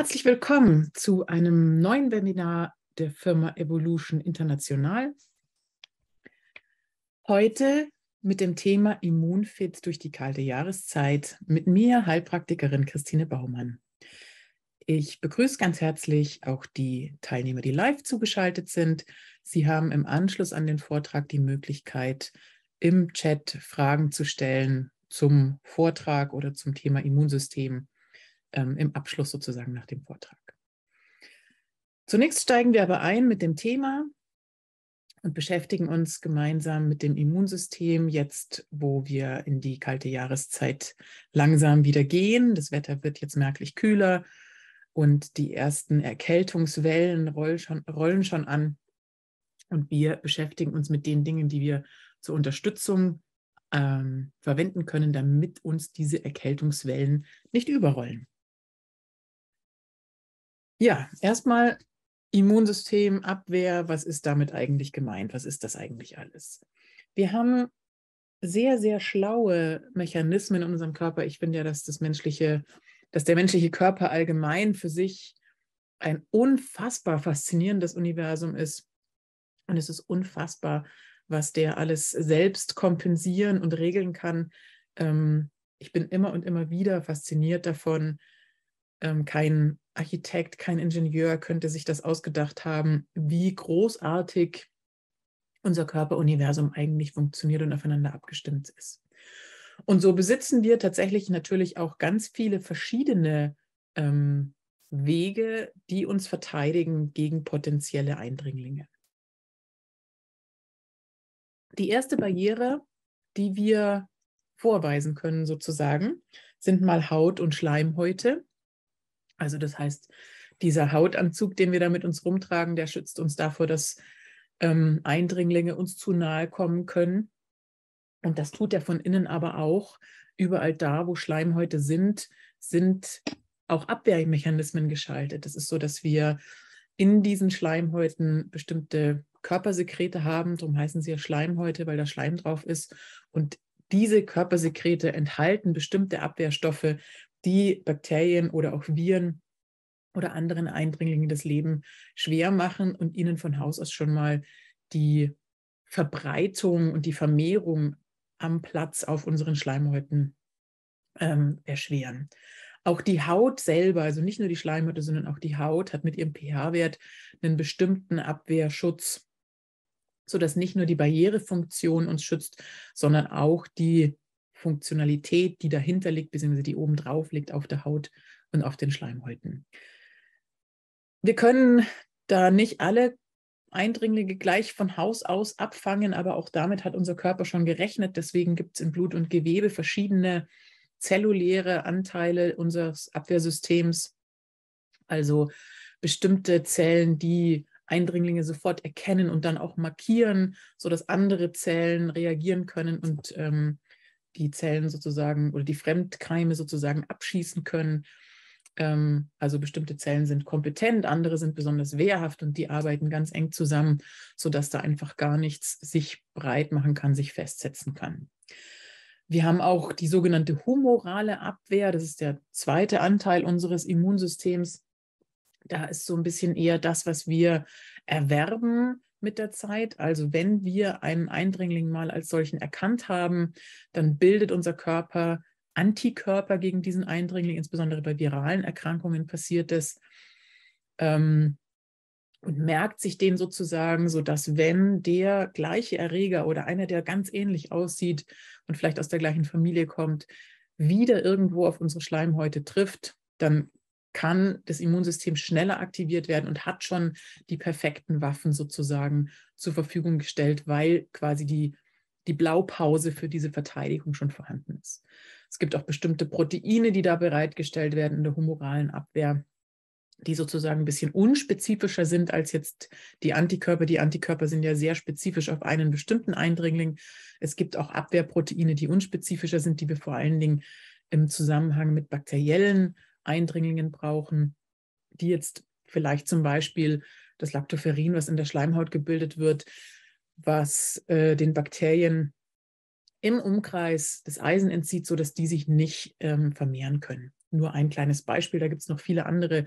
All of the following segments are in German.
Herzlich willkommen zu einem neuen Webinar der Firma Evolution International. Heute mit dem Thema Immunfit durch die kalte Jahreszeit mit mir, Heilpraktikerin Christine Baumann. Ich begrüße ganz herzlich auch die Teilnehmer, die live zugeschaltet sind. Sie haben im Anschluss an den Vortrag die Möglichkeit, im Chat Fragen zu stellen zum Vortrag oder zum Thema Immunsystem ähm, im Abschluss sozusagen nach dem Vortrag. Zunächst steigen wir aber ein mit dem Thema und beschäftigen uns gemeinsam mit dem Immunsystem jetzt, wo wir in die kalte Jahreszeit langsam wieder gehen. Das Wetter wird jetzt merklich kühler und die ersten Erkältungswellen rollen schon, rollen schon an. Und wir beschäftigen uns mit den Dingen, die wir zur Unterstützung ähm, verwenden können, damit uns diese Erkältungswellen nicht überrollen. Ja, erstmal Immunsystem, Abwehr, was ist damit eigentlich gemeint? Was ist das eigentlich alles? Wir haben sehr, sehr schlaue Mechanismen in unserem Körper. Ich finde ja, dass das menschliche, dass der menschliche Körper allgemein für sich ein unfassbar faszinierendes Universum ist. Und es ist unfassbar, was der alles selbst kompensieren und regeln kann. Ähm, ich bin immer und immer wieder fasziniert davon. Ähm, kein Architekt, kein Ingenieur könnte sich das ausgedacht haben, wie großartig unser Körperuniversum eigentlich funktioniert und aufeinander abgestimmt ist. Und so besitzen wir tatsächlich natürlich auch ganz viele verschiedene ähm, Wege, die uns verteidigen gegen potenzielle Eindringlinge. Die erste Barriere, die wir vorweisen können, sozusagen, sind mal Haut und Schleimhäute. Also das heißt, dieser Hautanzug, den wir da mit uns rumtragen, der schützt uns davor, dass ähm, Eindringlinge uns zu nahe kommen können. Und das tut er von innen aber auch. Überall da, wo Schleimhäute sind, sind auch Abwehrmechanismen geschaltet. Es ist so, dass wir in diesen Schleimhäuten bestimmte Körpersekrete haben. Darum heißen sie ja Schleimhäute, weil da Schleim drauf ist. Und diese Körpersekrete enthalten bestimmte Abwehrstoffe, die Bakterien oder auch Viren oder anderen Eindringlingen das Leben schwer machen und ihnen von Haus aus schon mal die Verbreitung und die Vermehrung am Platz auf unseren Schleimhäuten ähm, erschweren. Auch die Haut selber, also nicht nur die Schleimhäute, sondern auch die Haut hat mit ihrem pH-Wert einen bestimmten Abwehrschutz, sodass nicht nur die Barrierefunktion uns schützt, sondern auch die Funktionalität, die dahinter liegt, beziehungsweise die oben drauf liegt auf der Haut und auf den Schleimhäuten. Wir können da nicht alle Eindringlinge gleich von Haus aus abfangen, aber auch damit hat unser Körper schon gerechnet. Deswegen gibt es in Blut und Gewebe verschiedene zelluläre Anteile unseres Abwehrsystems, also bestimmte Zellen, die Eindringlinge sofort erkennen und dann auch markieren, sodass andere Zellen reagieren können und ähm, die Zellen sozusagen oder die Fremdkeime sozusagen abschießen können. Ähm, also bestimmte Zellen sind kompetent, andere sind besonders wehrhaft und die arbeiten ganz eng zusammen, sodass da einfach gar nichts sich breit machen kann, sich festsetzen kann. Wir haben auch die sogenannte humorale Abwehr. Das ist der zweite Anteil unseres Immunsystems. Da ist so ein bisschen eher das, was wir erwerben mit der Zeit. Also wenn wir einen Eindringling mal als solchen erkannt haben, dann bildet unser Körper Antikörper gegen diesen Eindringling, insbesondere bei viralen Erkrankungen passiert es. Ähm, und merkt sich den sozusagen, sodass wenn der gleiche Erreger oder einer, der ganz ähnlich aussieht und vielleicht aus der gleichen Familie kommt, wieder irgendwo auf unsere Schleimhäute trifft, dann kann das Immunsystem schneller aktiviert werden und hat schon die perfekten Waffen sozusagen zur Verfügung gestellt, weil quasi die, die Blaupause für diese Verteidigung schon vorhanden ist. Es gibt auch bestimmte Proteine, die da bereitgestellt werden in der humoralen Abwehr, die sozusagen ein bisschen unspezifischer sind als jetzt die Antikörper. Die Antikörper sind ja sehr spezifisch auf einen bestimmten Eindringling. Es gibt auch Abwehrproteine, die unspezifischer sind, die wir vor allen Dingen im Zusammenhang mit bakteriellen Eindringlingen brauchen, die jetzt vielleicht zum Beispiel das Lactoferrin, was in der Schleimhaut gebildet wird, was äh, den Bakterien im Umkreis das Eisen entzieht, sodass die sich nicht ähm, vermehren können. nur ein kleines Beispiel. Da gibt es noch viele andere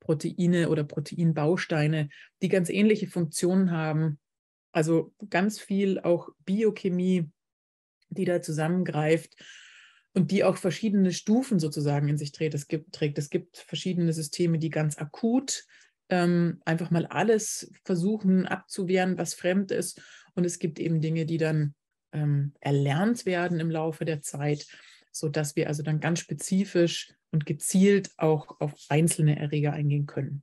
Proteine oder Proteinbausteine, die ganz ähnliche Funktionen haben. Also ganz viel auch Biochemie, die da zusammengreift und die auch verschiedene Stufen sozusagen in sich trägt. Es gibt, trägt. Es gibt verschiedene Systeme, die ganz akut ähm, einfach mal alles versuchen abzuwehren, was fremd ist. Und es gibt eben Dinge, die dann ähm, erlernt werden im Laufe der Zeit, sodass wir also dann ganz spezifisch und gezielt auch auf einzelne Erreger eingehen können.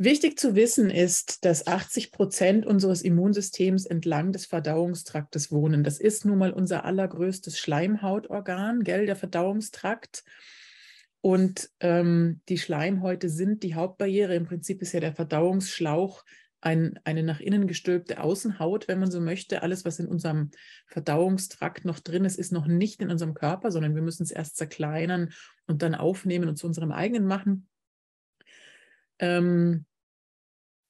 Wichtig zu wissen ist, dass 80 Prozent unseres Immunsystems entlang des Verdauungstraktes wohnen. Das ist nun mal unser allergrößtes Schleimhautorgan, gell, der Verdauungstrakt. Und ähm, die Schleimhäute sind die Hauptbarriere. Im Prinzip ist ja der Verdauungsschlauch ein, eine nach innen gestülpte Außenhaut, wenn man so möchte. Alles, was in unserem Verdauungstrakt noch drin ist, ist noch nicht in unserem Körper, sondern wir müssen es erst zerkleinern und dann aufnehmen und zu unserem eigenen machen. Ähm,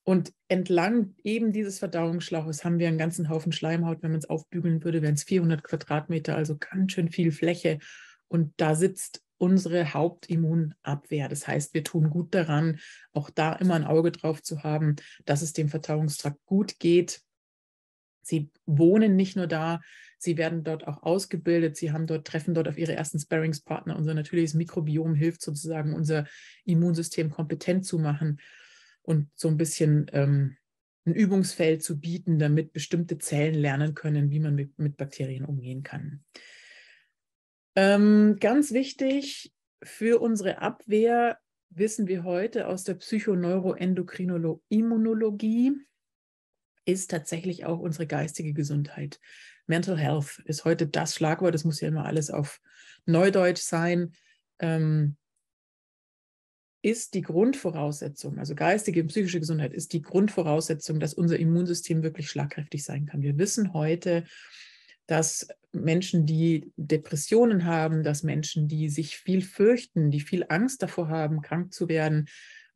und entlang eben dieses Verdauungsschlauches haben wir einen ganzen Haufen Schleimhaut. Wenn man es aufbügeln würde, wären es 400 Quadratmeter, also ganz schön viel Fläche. Und da sitzt unsere Hauptimmunabwehr. Das heißt, wir tun gut daran, auch da immer ein Auge drauf zu haben, dass es dem Verdauungstrakt gut geht. Sie wohnen nicht nur da, sie werden dort auch ausgebildet, sie haben dort, treffen dort auf ihre ersten Sparringspartner. Unser natürliches Mikrobiom hilft sozusagen, unser Immunsystem kompetent zu machen und so ein bisschen ähm, ein Übungsfeld zu bieten, damit bestimmte Zellen lernen können, wie man mit, mit Bakterien umgehen kann. Ähm, ganz wichtig für unsere Abwehr wissen wir heute aus der Psychoneuroendokrinologie, ist tatsächlich auch unsere geistige Gesundheit. Mental Health ist heute das Schlagwort. Das muss ja immer alles auf Neudeutsch sein. Ähm, ist die Grundvoraussetzung, also geistige und psychische Gesundheit, ist die Grundvoraussetzung, dass unser Immunsystem wirklich schlagkräftig sein kann. Wir wissen heute, dass Menschen, die Depressionen haben, dass Menschen, die sich viel fürchten, die viel Angst davor haben, krank zu werden,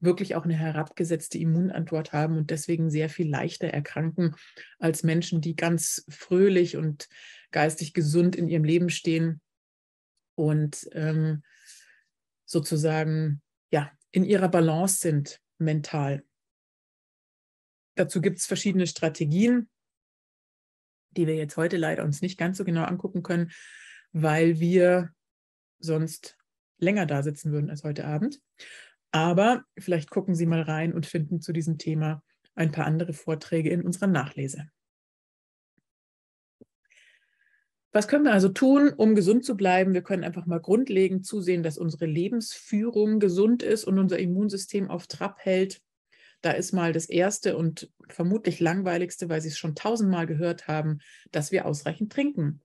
wirklich auch eine herabgesetzte Immunantwort haben und deswegen sehr viel leichter erkranken als Menschen, die ganz fröhlich und geistig gesund in ihrem Leben stehen und ähm, sozusagen ja in ihrer Balance sind mental. Dazu gibt es verschiedene Strategien die wir jetzt heute leider uns nicht ganz so genau angucken können, weil wir sonst länger da sitzen würden als heute Abend. Aber vielleicht gucken Sie mal rein und finden zu diesem Thema ein paar andere Vorträge in unserer Nachlese. Was können wir also tun, um gesund zu bleiben? Wir können einfach mal grundlegend zusehen, dass unsere Lebensführung gesund ist und unser Immunsystem auf Trab hält. Da ist mal das Erste und vermutlich langweiligste, weil Sie es schon tausendmal gehört haben, dass wir ausreichend trinken.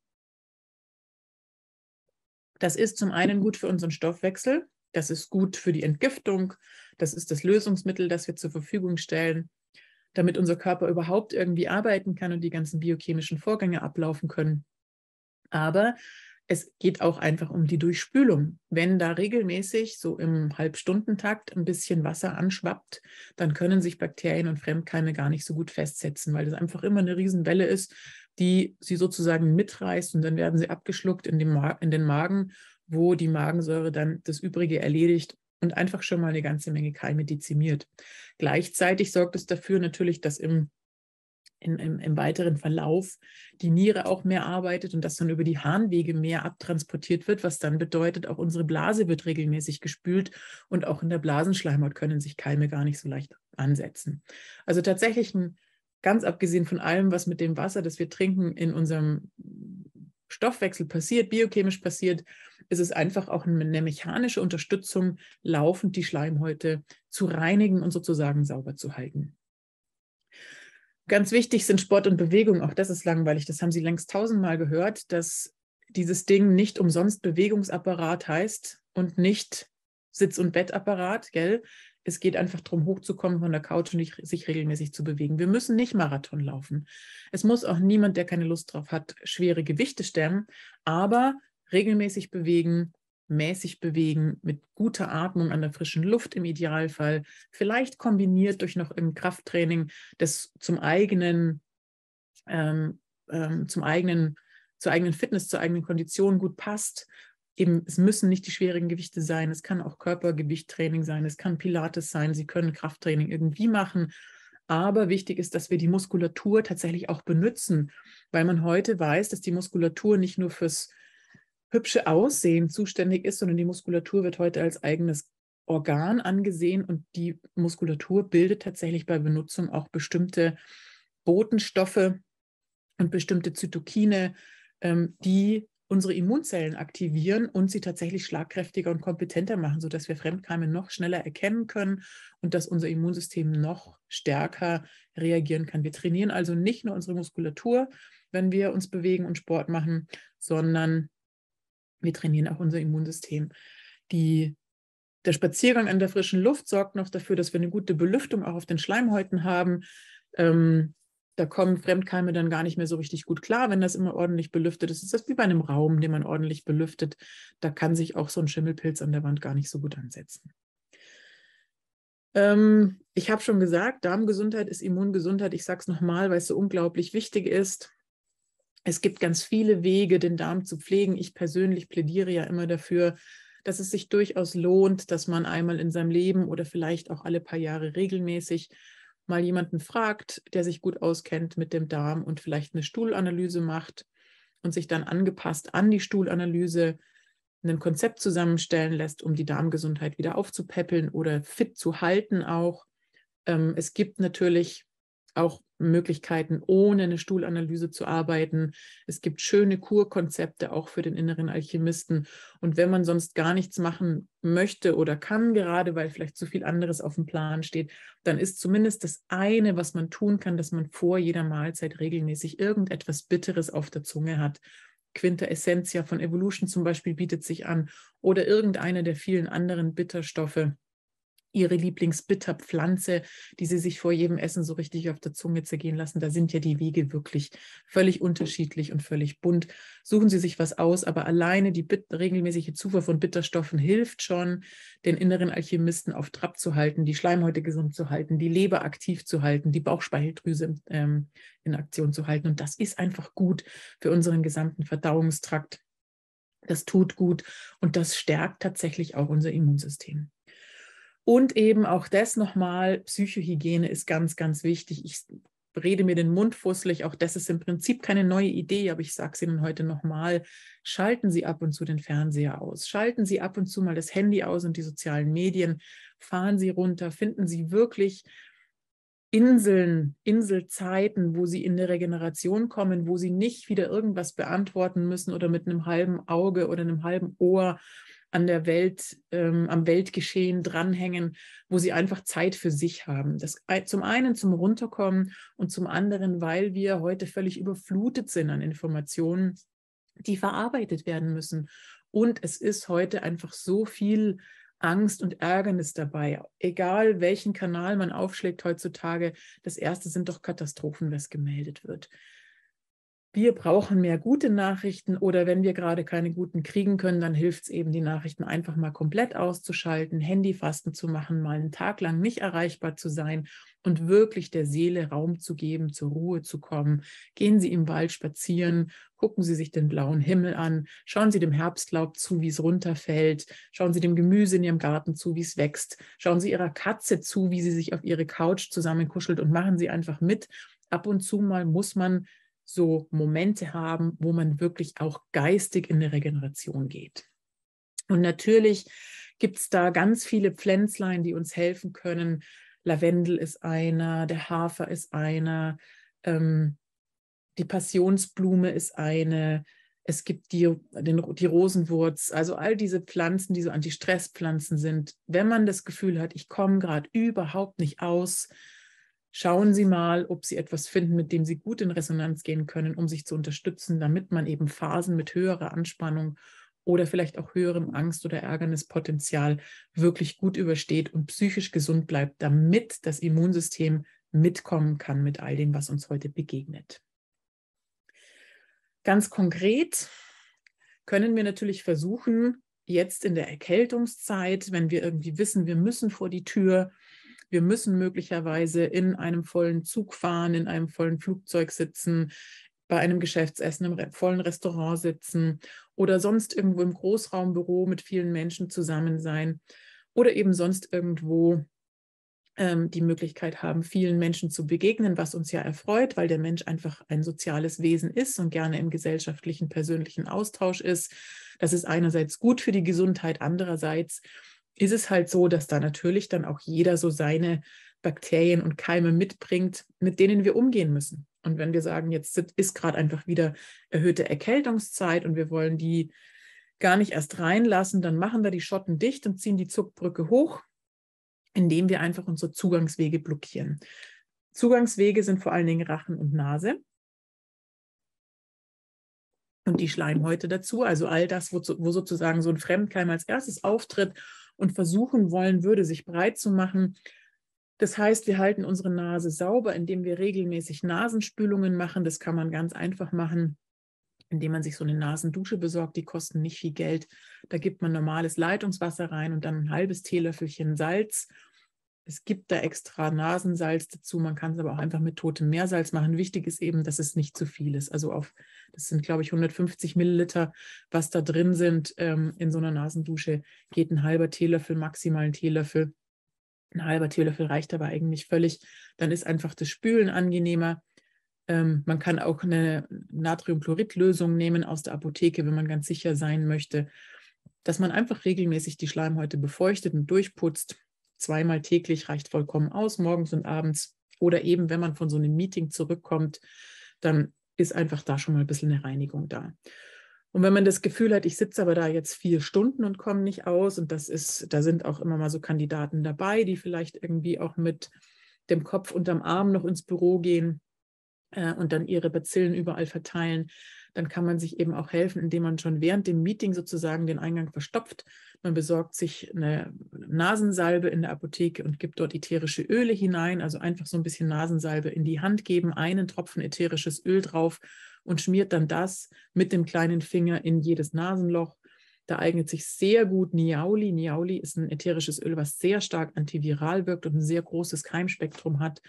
Das ist zum einen gut für unseren Stoffwechsel, das ist gut für die Entgiftung, das ist das Lösungsmittel, das wir zur Verfügung stellen, damit unser Körper überhaupt irgendwie arbeiten kann und die ganzen biochemischen Vorgänge ablaufen können. Aber es geht auch einfach um die Durchspülung. Wenn da regelmäßig so im Halbstundentakt ein bisschen Wasser anschwappt, dann können sich Bakterien und Fremdkeime gar nicht so gut festsetzen, weil das einfach immer eine Riesenwelle ist, die sie sozusagen mitreißt und dann werden sie abgeschluckt in, in den Magen, wo die Magensäure dann das Übrige erledigt und einfach schon mal eine ganze Menge Keime dezimiert. Gleichzeitig sorgt es dafür natürlich, dass im in, im, im, weiteren Verlauf die Niere auch mehr arbeitet und das dann über die Harnwege mehr abtransportiert wird, was dann bedeutet, auch unsere Blase wird regelmäßig gespült und auch in der Blasenschleimhaut können sich Keime gar nicht so leicht ansetzen. Also tatsächlich ein, ganz abgesehen von allem, was mit dem Wasser, das wir trinken, in unserem Stoffwechsel passiert, biochemisch passiert, ist es einfach auch eine mechanische Unterstützung, laufend die Schleimhäute zu reinigen und sozusagen sauber zu halten. Ganz wichtig sind Sport und Bewegung. Auch das ist langweilig. Das haben Sie längst tausendmal gehört, dass dieses Ding nicht umsonst Bewegungsapparat heißt und nicht Sitz- und Bettapparat, gell? Es geht einfach darum, hochzukommen von der Couch und sich regelmäßig zu bewegen. Wir müssen nicht Marathon laufen. Es muss auch niemand, der keine Lust drauf hat, schwere Gewichte stemmen, aber regelmäßig bewegen, mäßig bewegen, mit guter Atmung an der frischen Luft im Idealfall, vielleicht kombiniert durch noch im Krafttraining, das zum eigenen, ähm, ähm, zum eigenen, zur eigenen Fitness, zur eigenen Kondition gut passt. eben, es müssen nicht die schwierigen Gewichte sein, es kann auch Körpergewichttraining sein, es kann Pilates sein, Sie können Krafttraining irgendwie machen. Aber wichtig ist, dass wir die Muskulatur tatsächlich auch benutzen, weil man heute weiß, dass die Muskulatur nicht nur fürs hübsche Aussehen zuständig ist, sondern die Muskulatur wird heute als eigenes Organ angesehen und die Muskulatur bildet tatsächlich bei Benutzung auch bestimmte Botenstoffe und bestimmte Zytokine, ähm, die unsere Immunzellen aktivieren und sie tatsächlich schlagkräftiger und kompetenter machen, sodass wir Fremdkeime noch schneller erkennen können und dass unser Immunsystem noch stärker reagieren kann. Wir trainieren also nicht nur unsere Muskulatur, wenn wir uns bewegen und Sport machen, sondern wir trainieren auch unser Immunsystem. Die, der Spaziergang an der frischen Luft sorgt noch dafür, dass wir eine gute Belüftung auch auf den Schleimhäuten haben. Ähm, da kommen Fremdkeime dann gar nicht mehr so richtig gut klar, wenn das immer ordentlich belüftet ist. Es ist wie bei einem Raum, den man ordentlich belüftet. Da kann sich auch so ein Schimmelpilz an der Wand gar nicht so gut ansetzen. Ähm, ich habe schon gesagt, Darmgesundheit ist Immungesundheit. Ich sage es nochmal, weil es so unglaublich wichtig ist. Es gibt ganz viele Wege, den Darm zu pflegen. Ich persönlich plädiere ja immer dafür, dass es sich durchaus lohnt, dass man einmal in seinem Leben oder vielleicht auch alle paar Jahre regelmäßig mal jemanden fragt, der sich gut auskennt mit dem Darm und vielleicht eine Stuhlanalyse macht und sich dann angepasst an die Stuhlanalyse ein Konzept zusammenstellen lässt, um die Darmgesundheit wieder aufzupäppeln oder fit zu halten auch. Ähm, es gibt natürlich auch Möglichkeiten, ohne eine Stuhlanalyse zu arbeiten. Es gibt schöne Kurkonzepte auch für den inneren Alchemisten. Und wenn man sonst gar nichts machen möchte oder kann, gerade weil vielleicht zu viel anderes auf dem Plan steht, dann ist zumindest das eine, was man tun kann, dass man vor jeder Mahlzeit regelmäßig irgendetwas Bitteres auf der Zunge hat. Quinta Essentia von Evolution zum Beispiel bietet sich an oder irgendeine der vielen anderen Bitterstoffe ihre Lieblingsbitterpflanze, die sie sich vor jedem Essen so richtig auf der Zunge zergehen lassen. Da sind ja die Wege wirklich völlig unterschiedlich und völlig bunt. Suchen Sie sich was aus, aber alleine die regelmäßige Zufuhr von Bitterstoffen hilft schon, den inneren Alchemisten auf Trab zu halten, die Schleimhäute gesund zu halten, die Leber aktiv zu halten, die Bauchspeicheldrüse ähm, in Aktion zu halten. Und das ist einfach gut für unseren gesamten Verdauungstrakt. Das tut gut und das stärkt tatsächlich auch unser Immunsystem. Und eben auch das nochmal, Psychohygiene ist ganz, ganz wichtig. Ich rede mir den Mund fusselig, auch das ist im Prinzip keine neue Idee, aber ich sage es Ihnen heute nochmal, schalten Sie ab und zu den Fernseher aus, schalten Sie ab und zu mal das Handy aus und die sozialen Medien, fahren Sie runter, finden Sie wirklich Inseln, Inselzeiten, wo Sie in der Regeneration kommen, wo Sie nicht wieder irgendwas beantworten müssen oder mit einem halben Auge oder einem halben Ohr an der Welt, ähm, am Weltgeschehen dranhängen, wo sie einfach Zeit für sich haben. Das zum einen zum Runterkommen und zum anderen, weil wir heute völlig überflutet sind an Informationen, die verarbeitet werden müssen. Und es ist heute einfach so viel Angst und Ärgernis dabei. Egal welchen Kanal man aufschlägt heutzutage, das erste sind doch Katastrophen, was gemeldet wird wir brauchen mehr gute Nachrichten oder wenn wir gerade keine guten kriegen können, dann hilft es eben, die Nachrichten einfach mal komplett auszuschalten, Handyfasten zu machen, mal einen Tag lang nicht erreichbar zu sein und wirklich der Seele Raum zu geben, zur Ruhe zu kommen. Gehen Sie im Wald spazieren, gucken Sie sich den blauen Himmel an, schauen Sie dem Herbstlaub zu, wie es runterfällt, schauen Sie dem Gemüse in Ihrem Garten zu, wie es wächst, schauen Sie Ihrer Katze zu, wie sie sich auf ihre Couch zusammenkuschelt und machen Sie einfach mit. Ab und zu mal muss man so Momente haben, wo man wirklich auch geistig in eine Regeneration geht. Und natürlich gibt es da ganz viele Pflänzlein, die uns helfen können. Lavendel ist einer, der Hafer ist einer, ähm, die Passionsblume ist eine, es gibt die, den, die Rosenwurz, also all diese Pflanzen, die so Antistresspflanzen sind. Wenn man das Gefühl hat, ich komme gerade überhaupt nicht aus, Schauen Sie mal, ob Sie etwas finden, mit dem Sie gut in Resonanz gehen können, um sich zu unterstützen, damit man eben Phasen mit höherer Anspannung oder vielleicht auch höherem Angst- oder Ärgernispotenzial wirklich gut übersteht und psychisch gesund bleibt, damit das Immunsystem mitkommen kann mit all dem, was uns heute begegnet. Ganz konkret können wir natürlich versuchen, jetzt in der Erkältungszeit, wenn wir irgendwie wissen, wir müssen vor die Tür, wir müssen möglicherweise in einem vollen Zug fahren, in einem vollen Flugzeug sitzen, bei einem Geschäftsessen im vollen Restaurant sitzen oder sonst irgendwo im Großraumbüro mit vielen Menschen zusammen sein oder eben sonst irgendwo ähm, die Möglichkeit haben, vielen Menschen zu begegnen, was uns ja erfreut, weil der Mensch einfach ein soziales Wesen ist und gerne im gesellschaftlichen, persönlichen Austausch ist. Das ist einerseits gut für die Gesundheit, andererseits ist es halt so, dass da natürlich dann auch jeder so seine Bakterien und Keime mitbringt, mit denen wir umgehen müssen. Und wenn wir sagen, jetzt ist gerade einfach wieder erhöhte Erkältungszeit und wir wollen die gar nicht erst reinlassen, dann machen wir die Schotten dicht und ziehen die Zuckbrücke hoch, indem wir einfach unsere Zugangswege blockieren. Zugangswege sind vor allen Dingen Rachen und Nase und die Schleimhäute dazu, also all das, wo, wo sozusagen so ein Fremdkeim als erstes auftritt und versuchen wollen würde, sich breit zu machen. Das heißt, wir halten unsere Nase sauber, indem wir regelmäßig Nasenspülungen machen. Das kann man ganz einfach machen, indem man sich so eine Nasendusche besorgt. Die kosten nicht viel Geld. Da gibt man normales Leitungswasser rein und dann ein halbes Teelöffelchen Salz. Es gibt da extra Nasensalz dazu. Man kann es aber auch einfach mit totem Meersalz machen. Wichtig ist eben, dass es nicht zu viel ist. Also auf, das sind, glaube ich, 150 Milliliter, was da drin sind ähm, in so einer Nasendusche, geht ein halber Teelöffel, maximal ein Teelöffel ein halber Teelöffel reicht aber eigentlich völlig. Dann ist einfach das Spülen angenehmer. Ähm, man kann auch eine Natriumchloridlösung nehmen aus der Apotheke, wenn man ganz sicher sein möchte, dass man einfach regelmäßig die Schleimhäute befeuchtet und durchputzt. Zweimal täglich reicht vollkommen aus, morgens und abends. Oder eben, wenn man von so einem Meeting zurückkommt, dann ist einfach da schon mal ein bisschen eine Reinigung da. Und wenn man das Gefühl hat, ich sitze aber da jetzt vier Stunden und komme nicht aus, und das ist, da sind auch immer mal so Kandidaten dabei, die vielleicht irgendwie auch mit dem Kopf unterm Arm noch ins Büro gehen äh, und dann ihre Bazillen überall verteilen, dann kann man sich eben auch helfen, indem man schon während dem Meeting sozusagen den Eingang verstopft. Man besorgt sich eine Nasensalbe in der Apotheke und gibt dort ätherische Öle hinein, also einfach so ein bisschen Nasensalbe in die Hand geben, einen Tropfen ätherisches Öl drauf und schmiert dann das mit dem kleinen Finger in jedes Nasenloch. Da eignet sich sehr gut Niauli. Niauli ist ein ätherisches Öl, was sehr stark antiviral wirkt und ein sehr großes Keimspektrum hat.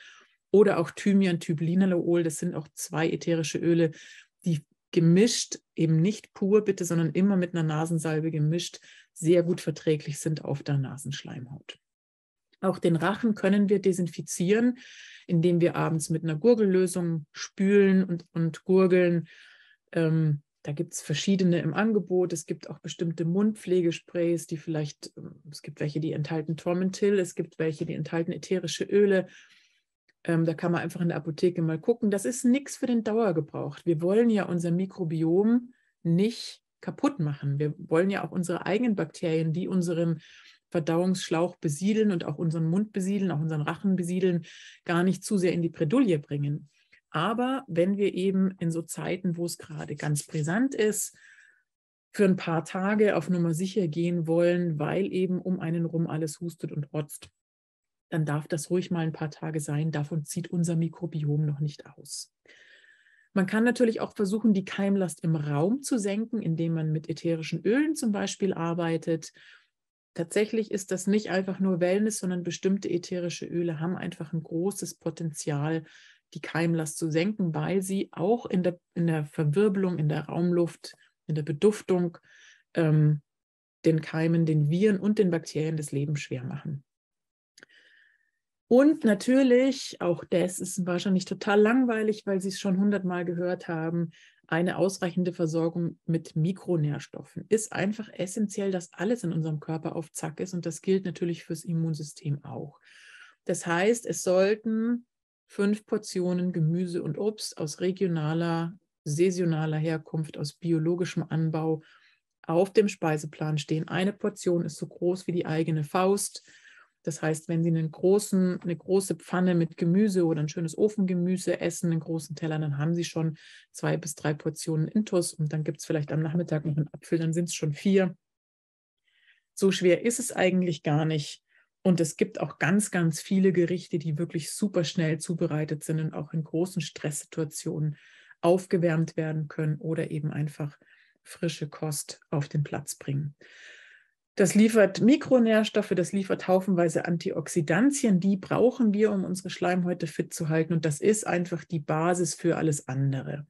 Oder auch Thymian, Thybelinalool. Das sind auch zwei ätherische Öle, die gemischt, eben nicht pur bitte, sondern immer mit einer Nasensalbe gemischt, sehr gut verträglich sind auf der Nasenschleimhaut. Auch den Rachen können wir desinfizieren, indem wir abends mit einer Gurgellösung spülen und, und gurgeln. Ähm, da gibt es verschiedene im Angebot. Es gibt auch bestimmte Mundpflegesprays, die vielleicht, ähm, es gibt welche, die enthalten Tormentil, es gibt welche, die enthalten ätherische Öle. Ähm, da kann man einfach in der Apotheke mal gucken. Das ist nichts für den Dauergebrauch. Wir wollen ja unser Mikrobiom nicht kaputt machen. Wir wollen ja auch unsere eigenen Bakterien, die unseren Verdauungsschlauch besiedeln und auch unseren Mund besiedeln, auch unseren Rachen besiedeln, gar nicht zu sehr in die Bredouille bringen. Aber wenn wir eben in so Zeiten, wo es gerade ganz brisant ist, für ein paar Tage auf Nummer sicher gehen wollen, weil eben um einen rum alles hustet und rotzt, dann darf das ruhig mal ein paar Tage sein. Davon zieht unser Mikrobiom noch nicht aus. Man kann natürlich auch versuchen, die Keimlast im Raum zu senken, indem man mit ätherischen Ölen zum Beispiel arbeitet tatsächlich ist das nicht einfach nur Wellness, sondern bestimmte ätherische Öle haben einfach ein großes Potenzial, die Keimlast zu senken, weil sie auch in der, in der Verwirbelung, in der Raumluft, in der Beduftung ähm, den Keimen, den Viren und den Bakterien das Leben schwer machen. Und natürlich, auch das ist wahrscheinlich total langweilig, weil Sie es schon hundertmal gehört haben, eine ausreichende Versorgung mit Mikronährstoffen ist einfach essentiell, dass alles in unserem Körper auf Zack ist und das gilt natürlich fürs Immunsystem auch. Das heißt, es sollten fünf Portionen Gemüse und Obst aus regionaler, saisonaler Herkunft, aus biologischem Anbau auf dem Speiseplan stehen. Eine Portion ist so groß wie die eigene Faust das heißt, wenn Sie einen großen, eine große Pfanne mit Gemüse oder ein schönes Ofengemüse essen, einen großen Teller, dann haben Sie schon zwei bis drei Portionen Intus und dann gibt es vielleicht am Nachmittag noch einen Apfel, dann sind es schon vier. So schwer ist es eigentlich gar nicht. Und es gibt auch ganz, ganz viele Gerichte, die wirklich super schnell zubereitet sind und auch in großen Stresssituationen aufgewärmt werden können oder eben einfach frische Kost auf den Platz bringen. Das liefert Mikronährstoffe, das liefert haufenweise Antioxidantien, die brauchen wir, um unsere Schleimhäute fit zu halten. Und das ist einfach die Basis für alles andere.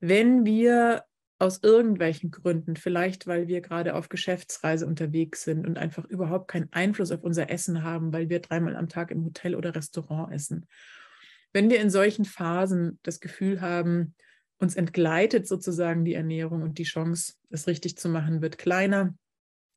Wenn wir aus irgendwelchen Gründen, vielleicht weil wir gerade auf Geschäftsreise unterwegs sind und einfach überhaupt keinen Einfluss auf unser Essen haben, weil wir dreimal am Tag im Hotel oder Restaurant essen. Wenn wir in solchen Phasen das Gefühl haben, uns entgleitet sozusagen die Ernährung und die Chance, es richtig zu machen, wird kleiner,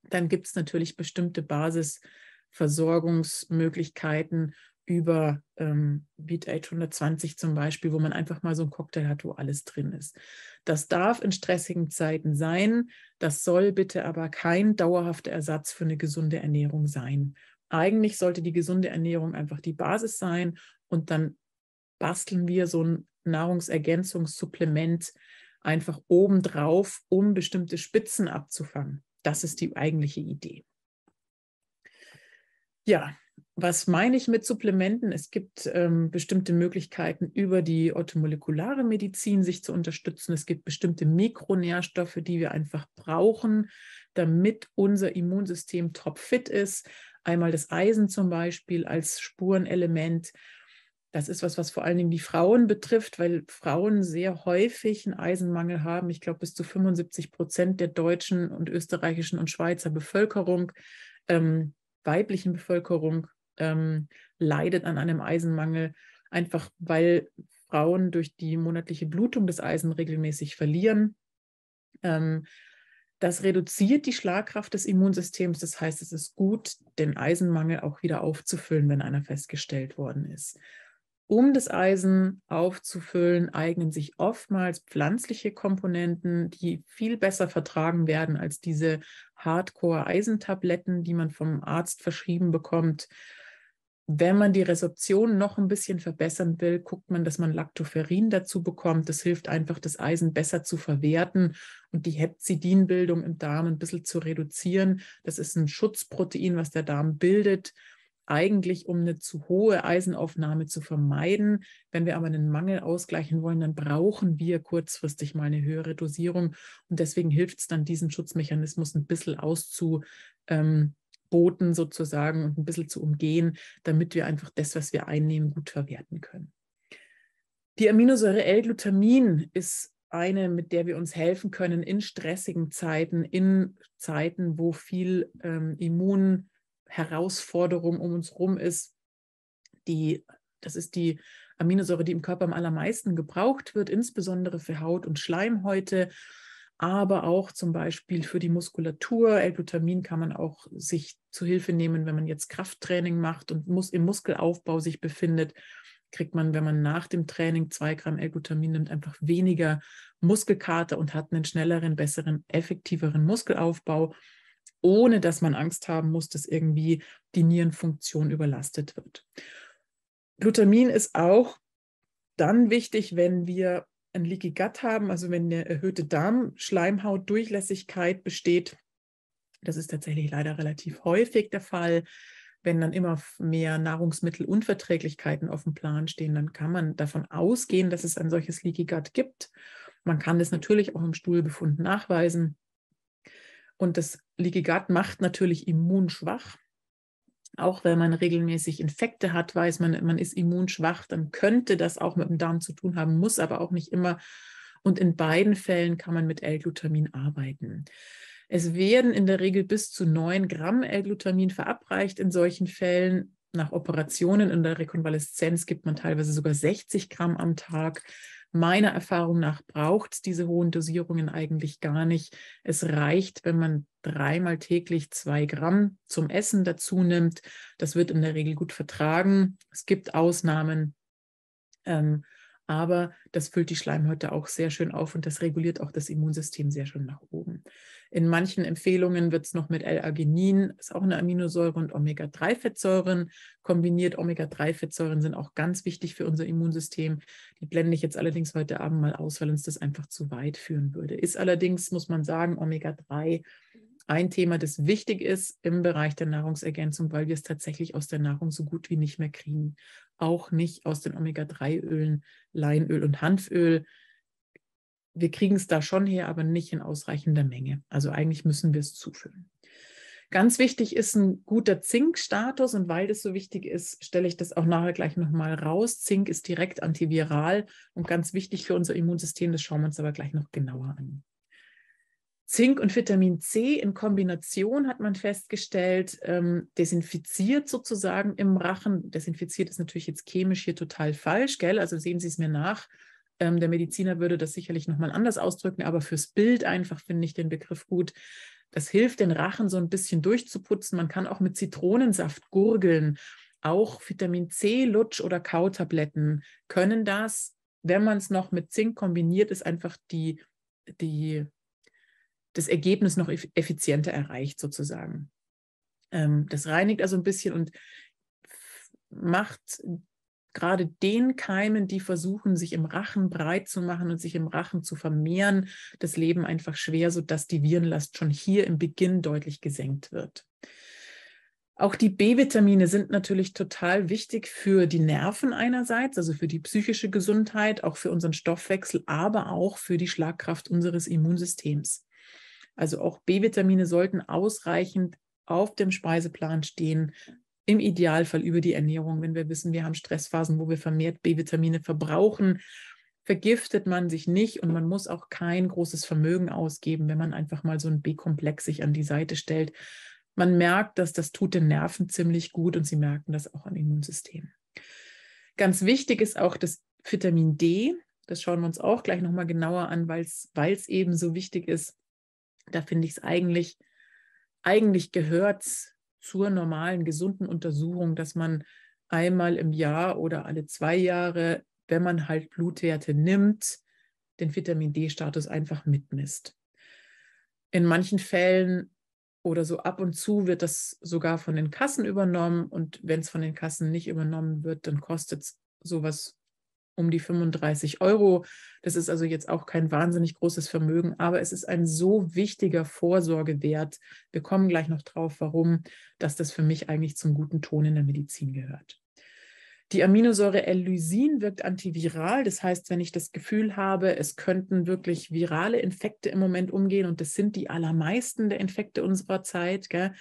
dann gibt es natürlich bestimmte Basisversorgungsmöglichkeiten über ähm, Beat 120 zum Beispiel, wo man einfach mal so einen Cocktail hat, wo alles drin ist. Das darf in stressigen Zeiten sein. Das soll bitte aber kein dauerhafter Ersatz für eine gesunde Ernährung sein. Eigentlich sollte die gesunde Ernährung einfach die Basis sein und dann basteln wir so ein Nahrungsergänzungssupplement einfach obendrauf, um bestimmte Spitzen abzufangen. Das ist die eigentliche Idee. Ja, was meine ich mit Supplementen? Es gibt ähm, bestimmte Möglichkeiten, über die orthomolekulare Medizin sich zu unterstützen. Es gibt bestimmte Mikronährstoffe, die wir einfach brauchen, damit unser Immunsystem topfit ist. Einmal das Eisen zum Beispiel als Spurenelement. Das ist was, was vor allen Dingen die Frauen betrifft, weil Frauen sehr häufig einen Eisenmangel haben. Ich glaube, bis zu 75 Prozent der deutschen und österreichischen und Schweizer Bevölkerung, ähm, weiblichen Bevölkerung, ähm, leidet an einem Eisenmangel, einfach weil Frauen durch die monatliche Blutung des Eisen regelmäßig verlieren. Ähm, das reduziert die Schlagkraft des Immunsystems. Das heißt, es ist gut, den Eisenmangel auch wieder aufzufüllen, wenn einer festgestellt worden ist. Um das Eisen aufzufüllen, eignen sich oftmals pflanzliche Komponenten, die viel besser vertragen werden als diese Hardcore-Eisentabletten, die man vom Arzt verschrieben bekommt. Wenn man die Resorption noch ein bisschen verbessern will, guckt man, dass man Lactoferrin dazu bekommt. Das hilft einfach, das Eisen besser zu verwerten und die Hepzidinbildung im Darm ein bisschen zu reduzieren. Das ist ein Schutzprotein, was der Darm bildet eigentlich, um eine zu hohe Eisenaufnahme zu vermeiden. Wenn wir aber einen Mangel ausgleichen wollen, dann brauchen wir kurzfristig mal eine höhere Dosierung. Und deswegen hilft es dann, diesen Schutzmechanismus ein bisschen auszuboten sozusagen und ein bisschen zu umgehen, damit wir einfach das, was wir einnehmen, gut verwerten können. Die Aminosäure L-Glutamin ist eine, mit der wir uns helfen können in stressigen Zeiten, in Zeiten, wo viel ähm, Immun Herausforderung um uns herum ist, die, das ist die Aminosäure, die im Körper am allermeisten gebraucht wird, insbesondere für Haut und Schleimhäute, aber auch zum Beispiel für die Muskulatur. L-Glutamin kann man auch sich zu Hilfe nehmen, wenn man jetzt Krafttraining macht und muss im Muskelaufbau sich befindet kriegt man, wenn man nach dem Training zwei Gramm L-Glutamin nimmt, einfach weniger Muskelkater und hat einen schnelleren, besseren, effektiveren Muskelaufbau ohne dass man Angst haben muss, dass irgendwie die Nierenfunktion überlastet wird. Glutamin ist auch dann wichtig, wenn wir ein Leaky Gut haben, also wenn eine erhöhte Darmschleimhautdurchlässigkeit besteht. Das ist tatsächlich leider relativ häufig der Fall. Wenn dann immer mehr Nahrungsmittelunverträglichkeiten auf dem Plan stehen, dann kann man davon ausgehen, dass es ein solches Leaky Gut gibt. Man kann das natürlich auch im Stuhlbefund nachweisen. Und das Gut macht natürlich immunschwach. Auch wenn man regelmäßig Infekte hat, weiß man, man ist immunschwach, dann könnte das auch mit dem Darm zu tun haben, muss aber auch nicht immer. Und in beiden Fällen kann man mit L-Glutamin arbeiten. Es werden in der Regel bis zu 9 Gramm L-Glutamin verabreicht in solchen Fällen. Nach Operationen in der Rekonvaleszenz gibt man teilweise sogar 60 Gramm am Tag. Meiner Erfahrung nach braucht es diese hohen Dosierungen eigentlich gar nicht. Es reicht, wenn man dreimal täglich zwei Gramm zum Essen dazu nimmt. Das wird in der Regel gut vertragen. Es gibt Ausnahmen. Ähm, aber das füllt die Schleimhäute auch sehr schön auf und das reguliert auch das Immunsystem sehr schön nach oben. In manchen Empfehlungen wird es noch mit L-Arginin, ist auch eine Aminosäure und Omega-3-Fettsäuren kombiniert. Omega-3-Fettsäuren sind auch ganz wichtig für unser Immunsystem. Die blende ich jetzt allerdings heute Abend mal aus, weil uns das einfach zu weit führen würde. Ist allerdings, muss man sagen, Omega-3 ein Thema, das wichtig ist im Bereich der Nahrungsergänzung, weil wir es tatsächlich aus der Nahrung so gut wie nicht mehr kriegen. Auch nicht aus den Omega-3-Ölen, Leinöl und Hanföl. Wir kriegen es da schon her, aber nicht in ausreichender Menge. Also eigentlich müssen wir es zufüllen. Ganz wichtig ist ein guter Zinkstatus und weil das so wichtig ist, stelle ich das auch nachher gleich nochmal raus. Zink ist direkt antiviral und ganz wichtig für unser Immunsystem, das schauen wir uns aber gleich noch genauer an. Zink und Vitamin C in Kombination hat man festgestellt, ähm, desinfiziert sozusagen im Rachen. Desinfiziert ist natürlich jetzt chemisch hier total falsch, gell? Also sehen Sie es mir nach. Ähm, der Mediziner würde das sicherlich nochmal anders ausdrücken, aber fürs Bild einfach finde ich den Begriff gut. Das hilft, den Rachen so ein bisschen durchzuputzen. Man kann auch mit Zitronensaft gurgeln. Auch Vitamin C, Lutsch oder Kautabletten können das. Wenn man es noch mit Zink kombiniert, ist einfach die, die das Ergebnis noch effizienter erreicht sozusagen. Ähm, das reinigt also ein bisschen und macht gerade den Keimen, die versuchen, sich im Rachen breit zu machen und sich im Rachen zu vermehren, das Leben einfach schwer, sodass die Virenlast schon hier im Beginn deutlich gesenkt wird. Auch die B-Vitamine sind natürlich total wichtig für die Nerven einerseits, also für die psychische Gesundheit, auch für unseren Stoffwechsel, aber auch für die Schlagkraft unseres Immunsystems. Also auch B-Vitamine sollten ausreichend auf dem Speiseplan stehen, im Idealfall über die Ernährung, wenn wir wissen, wir haben Stressphasen, wo wir vermehrt B-Vitamine verbrauchen. Vergiftet man sich nicht und man muss auch kein großes Vermögen ausgeben, wenn man einfach mal so ein B-Komplex sich an die Seite stellt. Man merkt, dass das tut den Nerven ziemlich gut und sie merken das auch am Immunsystem. Ganz wichtig ist auch das Vitamin D. Das schauen wir uns auch gleich nochmal genauer an, weil es eben so wichtig ist da finde ich es eigentlich, eigentlich gehört zur normalen, gesunden Untersuchung, dass man einmal im Jahr oder alle zwei Jahre, wenn man halt Blutwerte nimmt, den Vitamin D-Status einfach mitmisst. In manchen Fällen oder so ab und zu wird das sogar von den Kassen übernommen und wenn es von den Kassen nicht übernommen wird, dann kostet es sowas um die 35 Euro. Das ist also jetzt auch kein wahnsinnig großes Vermögen, aber es ist ein so wichtiger Vorsorgewert. Wir kommen gleich noch drauf, warum, dass das für mich eigentlich zum guten Ton in der Medizin gehört. Die Aminosäure L-Lysin wirkt antiviral. Das heißt, wenn ich das Gefühl habe, es könnten wirklich virale Infekte im Moment umgehen, und das sind die allermeisten der Infekte unserer Zeit, gell?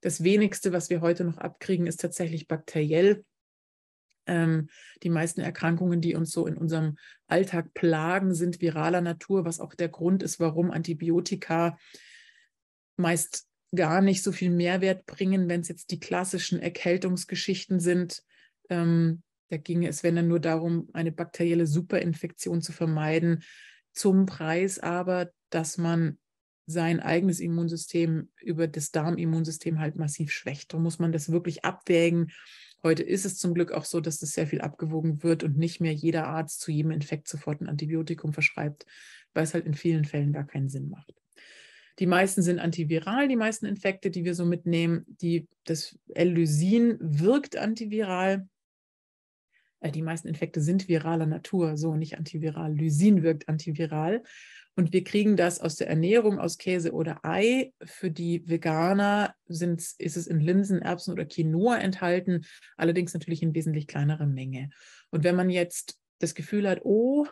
das wenigste, was wir heute noch abkriegen, ist tatsächlich bakteriell ähm, die meisten Erkrankungen, die uns so in unserem Alltag plagen, sind viraler Natur, was auch der Grund ist, warum Antibiotika meist gar nicht so viel Mehrwert bringen, wenn es jetzt die klassischen Erkältungsgeschichten sind. Ähm, da ginge es, wenn dann nur darum, eine bakterielle Superinfektion zu vermeiden, zum Preis aber, dass man sein eigenes Immunsystem über das Darmimmunsystem halt massiv schwächt. Da muss man das wirklich abwägen Heute ist es zum Glück auch so, dass das sehr viel abgewogen wird und nicht mehr jeder Arzt zu jedem Infekt sofort ein Antibiotikum verschreibt, weil es halt in vielen Fällen gar keinen Sinn macht. Die meisten sind antiviral, die meisten Infekte, die wir so mitnehmen. Die, das L-Lysin wirkt antiviral. Äh, die meisten Infekte sind viraler Natur, so nicht antiviral. Lysin wirkt antiviral. Und wir kriegen das aus der Ernährung, aus Käse oder Ei. Für die Veganer sind, ist es in Linsen, Erbsen oder Quinoa enthalten, allerdings natürlich in wesentlich kleinerer Menge. Und wenn man jetzt das Gefühl hat, oh,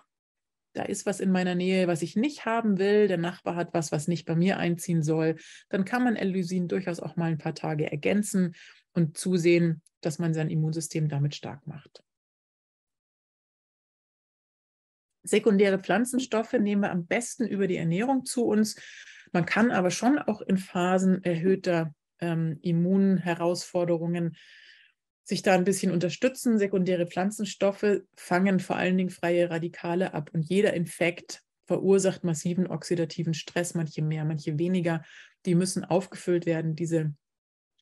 da ist was in meiner Nähe, was ich nicht haben will, der Nachbar hat was, was nicht bei mir einziehen soll, dann kann man L-Lysin durchaus auch mal ein paar Tage ergänzen und zusehen, dass man sein Immunsystem damit stark macht. Sekundäre Pflanzenstoffe nehmen wir am besten über die Ernährung zu uns. Man kann aber schon auch in Phasen erhöhter ähm, Immunherausforderungen sich da ein bisschen unterstützen. Sekundäre Pflanzenstoffe fangen vor allen Dingen freie Radikale ab und jeder Infekt verursacht massiven oxidativen Stress, manche mehr, manche weniger. Die müssen aufgefüllt werden, diese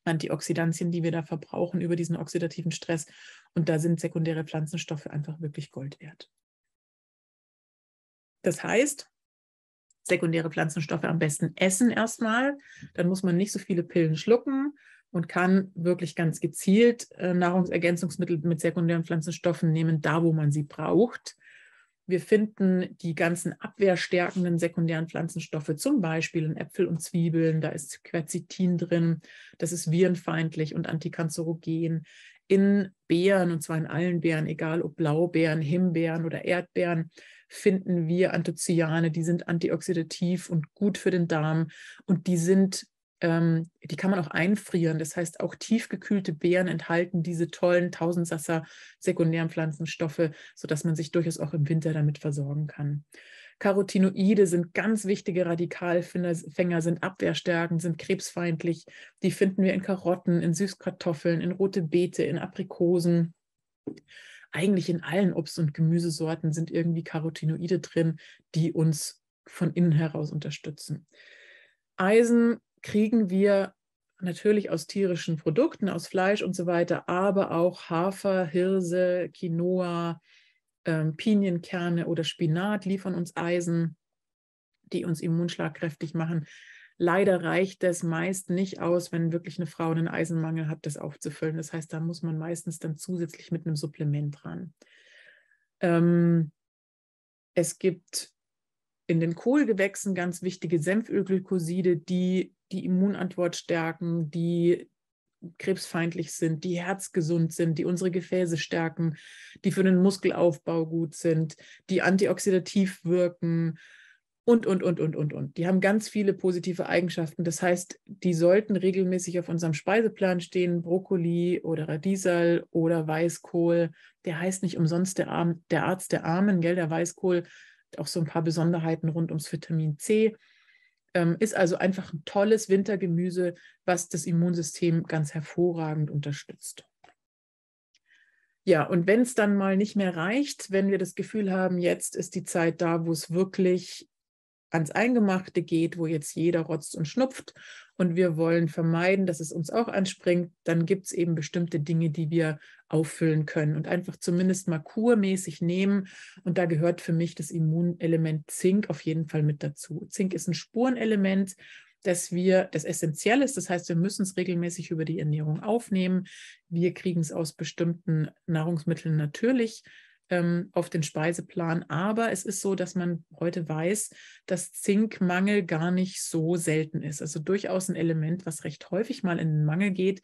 Antioxidantien, die wir da verbrauchen über diesen oxidativen Stress. Und da sind sekundäre Pflanzenstoffe einfach wirklich Gold wert. Das heißt, sekundäre Pflanzenstoffe am besten essen erstmal. Dann muss man nicht so viele Pillen schlucken und kann wirklich ganz gezielt äh, Nahrungsergänzungsmittel mit sekundären Pflanzenstoffen nehmen, da wo man sie braucht. Wir finden die ganzen abwehrstärkenden sekundären Pflanzenstoffe, zum Beispiel in Äpfel und Zwiebeln, da ist Quercetin drin, das ist virenfeindlich und antikanzerogen. In Beeren, und zwar in allen Beeren, egal ob Blaubeeren, Himbeeren oder Erdbeeren, finden wir Anthocyane, die sind antioxidativ und gut für den Darm und die sind ähm, die kann man auch einfrieren. Das heißt, auch tiefgekühlte Beeren enthalten diese tollen Tausendsasser sekundären Pflanzenstoffe, sodass man sich durchaus auch im Winter damit versorgen kann. Carotinoide sind ganz wichtige Radikalfänger, sind abwehrstärkend, sind krebsfeindlich. Die finden wir in Karotten, in Süßkartoffeln, in rote Beete, in Aprikosen. Eigentlich in allen Obst- und Gemüsesorten sind irgendwie Carotinoide drin, die uns von innen heraus unterstützen. Eisen kriegen wir natürlich aus tierischen Produkten, aus Fleisch und so weiter, aber auch Hafer, Hirse, Quinoa, ähm, Pinienkerne oder Spinat liefern uns Eisen, die uns immunschlagkräftig machen. Leider reicht das meist nicht aus, wenn wirklich eine Frau einen Eisenmangel hat, das aufzufüllen. Das heißt, da muss man meistens dann zusätzlich mit einem Supplement ran. Ähm, es gibt in den Kohlgewächsen ganz wichtige Senfölglykoside, die die Immunantwort stärken, die krebsfeindlich sind, die herzgesund sind, die unsere Gefäße stärken, die für den Muskelaufbau gut sind, die antioxidativ wirken und, und, und, und, und, und. Die haben ganz viele positive Eigenschaften. Das heißt, die sollten regelmäßig auf unserem Speiseplan stehen. Brokkoli oder Radiesal oder Weißkohl. Der heißt nicht umsonst der, Arm, der Arzt der Armen, gell? Der Weißkohl auch so ein paar Besonderheiten rund ums Vitamin C. Ähm, ist also einfach ein tolles Wintergemüse, was das Immunsystem ganz hervorragend unterstützt. Ja, und wenn es dann mal nicht mehr reicht, wenn wir das Gefühl haben, jetzt ist die Zeit da, wo es wirklich ans Eingemachte geht, wo jetzt jeder rotzt und schnupft und wir wollen vermeiden, dass es uns auch anspringt, dann gibt es eben bestimmte Dinge, die wir auffüllen können und einfach zumindest mal kurmäßig nehmen. Und da gehört für mich das Immunelement Zink auf jeden Fall mit dazu. Zink ist ein Spurenelement, dass wir das essentiell ist. Das heißt, wir müssen es regelmäßig über die Ernährung aufnehmen. Wir kriegen es aus bestimmten Nahrungsmitteln natürlich ähm, auf den Speiseplan. Aber es ist so, dass man heute weiß, dass Zinkmangel gar nicht so selten ist. Also durchaus ein Element, was recht häufig mal in den Mangel geht.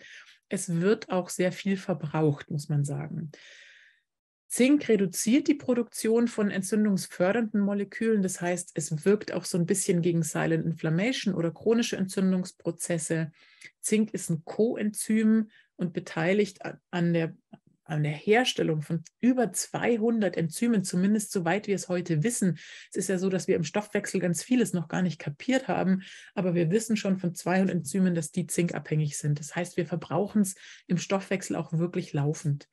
Es wird auch sehr viel verbraucht, muss man sagen. Zink reduziert die Produktion von entzündungsfördernden Molekülen. Das heißt, es wirkt auch so ein bisschen gegen Silent Inflammation oder chronische Entzündungsprozesse. Zink ist ein Coenzym und beteiligt an der an der Herstellung von über 200 Enzymen, zumindest soweit wir es heute wissen. Es ist ja so, dass wir im Stoffwechsel ganz vieles noch gar nicht kapiert haben, aber wir wissen schon von 200 Enzymen, dass die zinkabhängig sind. Das heißt, wir verbrauchen es im Stoffwechsel auch wirklich laufend.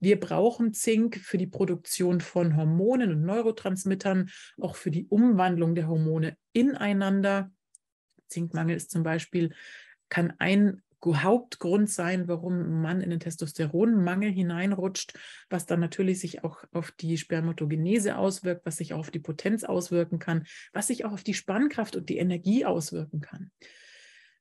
Wir brauchen Zink für die Produktion von Hormonen und Neurotransmittern, auch für die Umwandlung der Hormone ineinander. Zinkmangel ist zum Beispiel, kann ein Hauptgrund sein, warum ein Mann in den Testosteronmangel hineinrutscht, was dann natürlich sich auch auf die Spermatogenese auswirkt, was sich auch auf die Potenz auswirken kann, was sich auch auf die Spannkraft und die Energie auswirken kann.